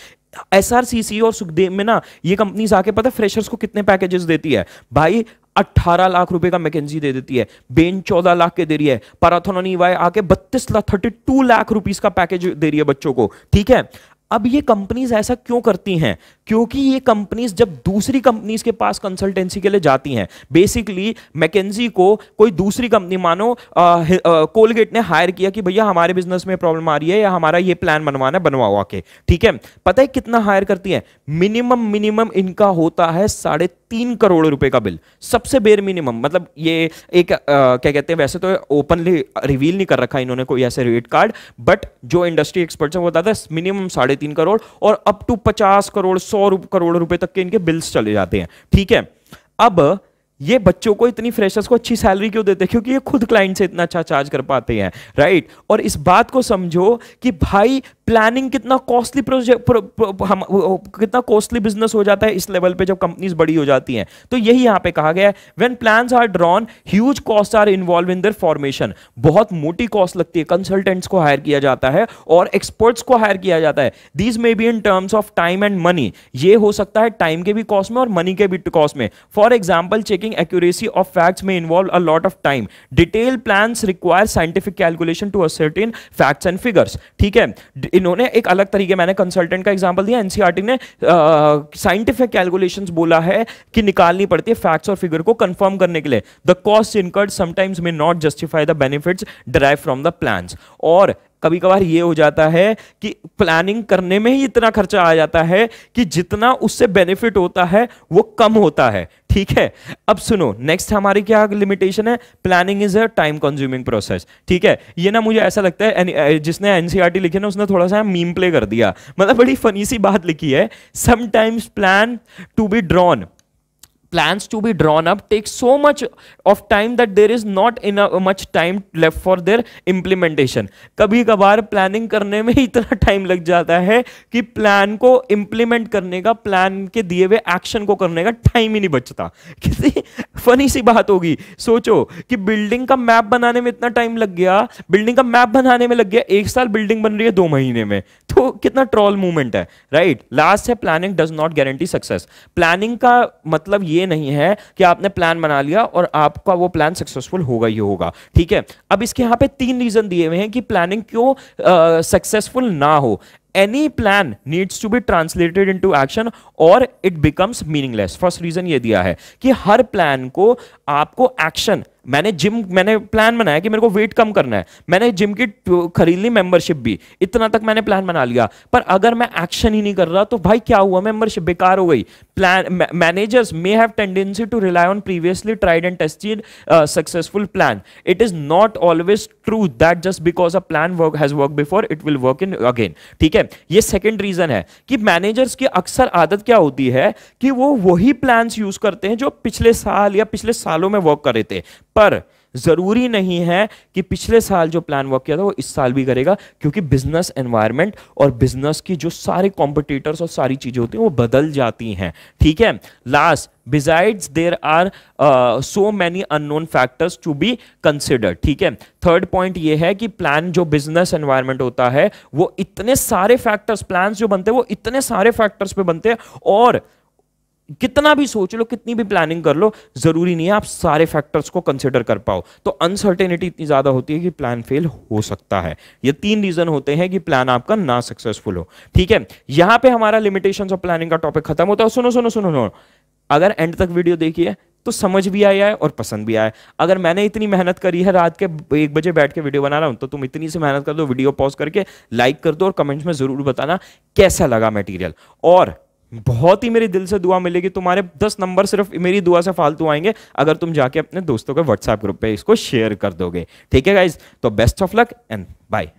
एसआरसीसी और सुखदेव में ना ये कंपनीज़ आके पता है फ्रेशर्स को कितने पैकेजेस देती है? भाई 18 लाख रुपए का मैकेजी दे देती है। बेन 14 लाख के दे रही है। पैराथोन आके 32 लाख 32 लाख रुपीस का पैकेज दे रही है बच्चों को। ठीक है? अब ये कंपनीज़ ऐसा क्यों करती हैं? क्योंकि ये कंपनीज़ जब दूसरी कंपनीज़ के पास कंसल्टेंसी के लिए जाती हैं बेसिकली मैकेजी को कोई दूसरी कंपनी मानो कोलगेट ने हायर किया कि भैया हमारे बिज़नेस में प्रॉब्लम आ रही है या हमारा ये प्लान बनवाना बनवाओ आके ठीक है? पता है कितना हायर करती है? मिनिमम मिनिमम इनका होता है साढ़े तीन करोड़ रुपए का बिल सबसे बेर मिनिमम मतलब ये एक आ, क्या कहते हैं वैसे तो ओपनली रिवील नहीं कर रखा इन्होंने कोई ऐसे रेट कार्ड बट जो इंडस्ट्री एक्सपर्ट्स हैं वो बताते हैं मिनिमम साढ़े तीन करोड़ और अप टू पचास करोड़ करोड़ रुपए तक के इनके बिल्स चले जाते हैं। ठीक है? अब ये बच्चों को इतनी फ्रेशर्स को अच्छी सैलरी क्यों देते हैं? क्योंकि ये खुद क्लाइंट से इतना अच्छा चार्ज कर पाते हैं राइट और इस बात को समझो कि भाई प्लानिंग कितना कॉस्टली प्रोजेक्ट हम कितना कॉस्टली बिज़नेस हो जाता है इस लेवल पे जब कंपनीज़ बड़ी हो जाती हैं। तो यही यहाँ पे कहा गया है। When plans are drawn huge cost are involve in their formation बहुत मोटी कॉस्ट लगती है। कंसल्टेंट्स को हायर किया जाता है और एक्सपर्ट्स को हायर किया जाता है। These may be in terms of time and money ये हो सकता है टाइम के भी कॉस्ट में और मनी के भी कॉस्ट में। For example checking accuracy of facts में involve a lot of time detail plan require scientific calculation to ascertain facts and figures ठीक है? इन्होंने एक अलग तरीके, मैंने कंसल्टेंट का एग्जांपल दिया एनसीआरटी ने साइंटिफिक कैलकुलेशन बोला है कि निकालनी पड़ती है फैक्ट्स और फिगर को कंफर्म करने के लिए। The cost incurred sometimes may not justify the benefits derive from the plan और कभी कभार ये हो जाता है कि प्लानिंग करने में ही इतना खर्चा आ जाता है कि जितना उससे बेनिफिट होता है, वो कम होता है। ठीक है? अब सुनो नेक्स्ट हमारी क्या लिमिटेशन है? Planning is a time consuming process ठीक है? ये ना मुझे ऐसा लगता है जिसने एनसीईआरटी लिखी ना, उसने थोड़ा सा मीम प्ले कर दिया। मतलब बड़ी फनी सी बात लिखी है sometimes plan to be drawn plans to be drawn up take so much of time that there is not enough much time left for their implementation. कभी कभार प्लानिंग करने में इतना टाइम लग जाता है कि प्लान को इंप्लीमेंट करने का प्लान के दिए हुए एक्शन को करने का टाइम ही नहीं बचता। कितनी फनी सी बात होगी। सोचो कि बिल्डिंग का मैप बनाने में इतना टाइम लग गया बिल्डिंग का मैप बनाने में लग गया, एक साल बिल्डिंग बन रही है दो महीने में। तो कितना ट्रॉल मूवमेंट है राइट लास्ट है planning does not guarantee success planning का मतलब ये ये नहीं है कि आपने प्लान बना लिया और आपका वो प्लान सक्सेसफुल होगा ही होगा। ठीक है? अब इसके यहाँ पे तीन रीजन दिए हुए हैं कि प्लानिंग क्यों सक्सेसफुल ना हो। Any plan needs to be translated into action और it becomes meaningless first reason ये दिया है कि हर प्लान को आपको एक्शन मैंने जिम, मैंने प्लान बनाया कि मेरे को वेट कम करना है। मैंने जिम की खरीद ली मेंबरशिप भी। इतना तक मैंने प्लान बना लिया। पर अगर मैं एक्शन ही नहीं कर रहा तो भाई क्या हुआ? मेंबरशिप बेकार हो गई। Plan managers may have tendency to rely on previously tried and tested successful plan it is not always true that just because a plan work has work before it will work in again ठीक है? ये second reason है कि managers की अक्सर आदत क्या होती है कि वो वही प्लान यूज़ करते हैं जो पिछले साल या पिछले सालों में वर्क कर रहे थे। पर ज़रूरी नहीं है कि पिछले साल जो प्लान वर्क किया था वो इस साल भी करेगा, क्योंकि बिज़नेस एनवायरनमेंट और बिज़नेस की जो सारे कॉम्पिटिटर्स और सारी चीज़ें होती हैं, वो बदल जाती हैं। ठीक है? Last besides there are so many unknown factors to be consider ठीक है? थर्ड पॉइंट ये है कि प्लान जो बिज़नेस एनवायरनमेंट होता है, वो इतने सारे फैक्टर्स प्लान जो बनते हैं, वो इतने सारे फैक्टर्स पे बनते हैं और कितना भी सोच लो, कितनी भी प्लानिंग कर लो, ज़रूरी नहीं है आप सारे फैक्टर्स को कंसिडर कर पाओ। तो अनसर्टेनिटी इतनी ज़्यादा होती है कि प्लान फेल हो सकता है। ये तीन रीजन होते हैं कि प्लान आपका ना सक्सेसफुल हो। ठीक है? यहाँ पे हमारा लिमिटेशन ऑफ़ प्लानिंग का टॉपिक खत्म होता है। सुनो सुनो सुनो सुनो। अगर एंड तक वीडियो देखिए तो समझ भी आया है और पसंद भी आया है। अगर मैंने इतनी मेहनत करी है, रात के एक बजे बैठ के वीडियो बना रहा हूँ तो तुम इतनी सी मेहनत कर दो वीडियो पॉज करके लाइक कर दो और कमेंट्स में ज़रूर बताना कैसा लगा मटेरियल और बहुत ही मेरे दिल से दुआ मिलेगी। तुम्हारे दस नंबर सिर्फ़ मेरी दुआ से फालतू आएँगे। अगर तुम जाके अपने दोस्तों के व्हाट्सएप ग्रुप पे इसको शेयर कर दोगे। ठीक है गाइज़ तो best of luck and bye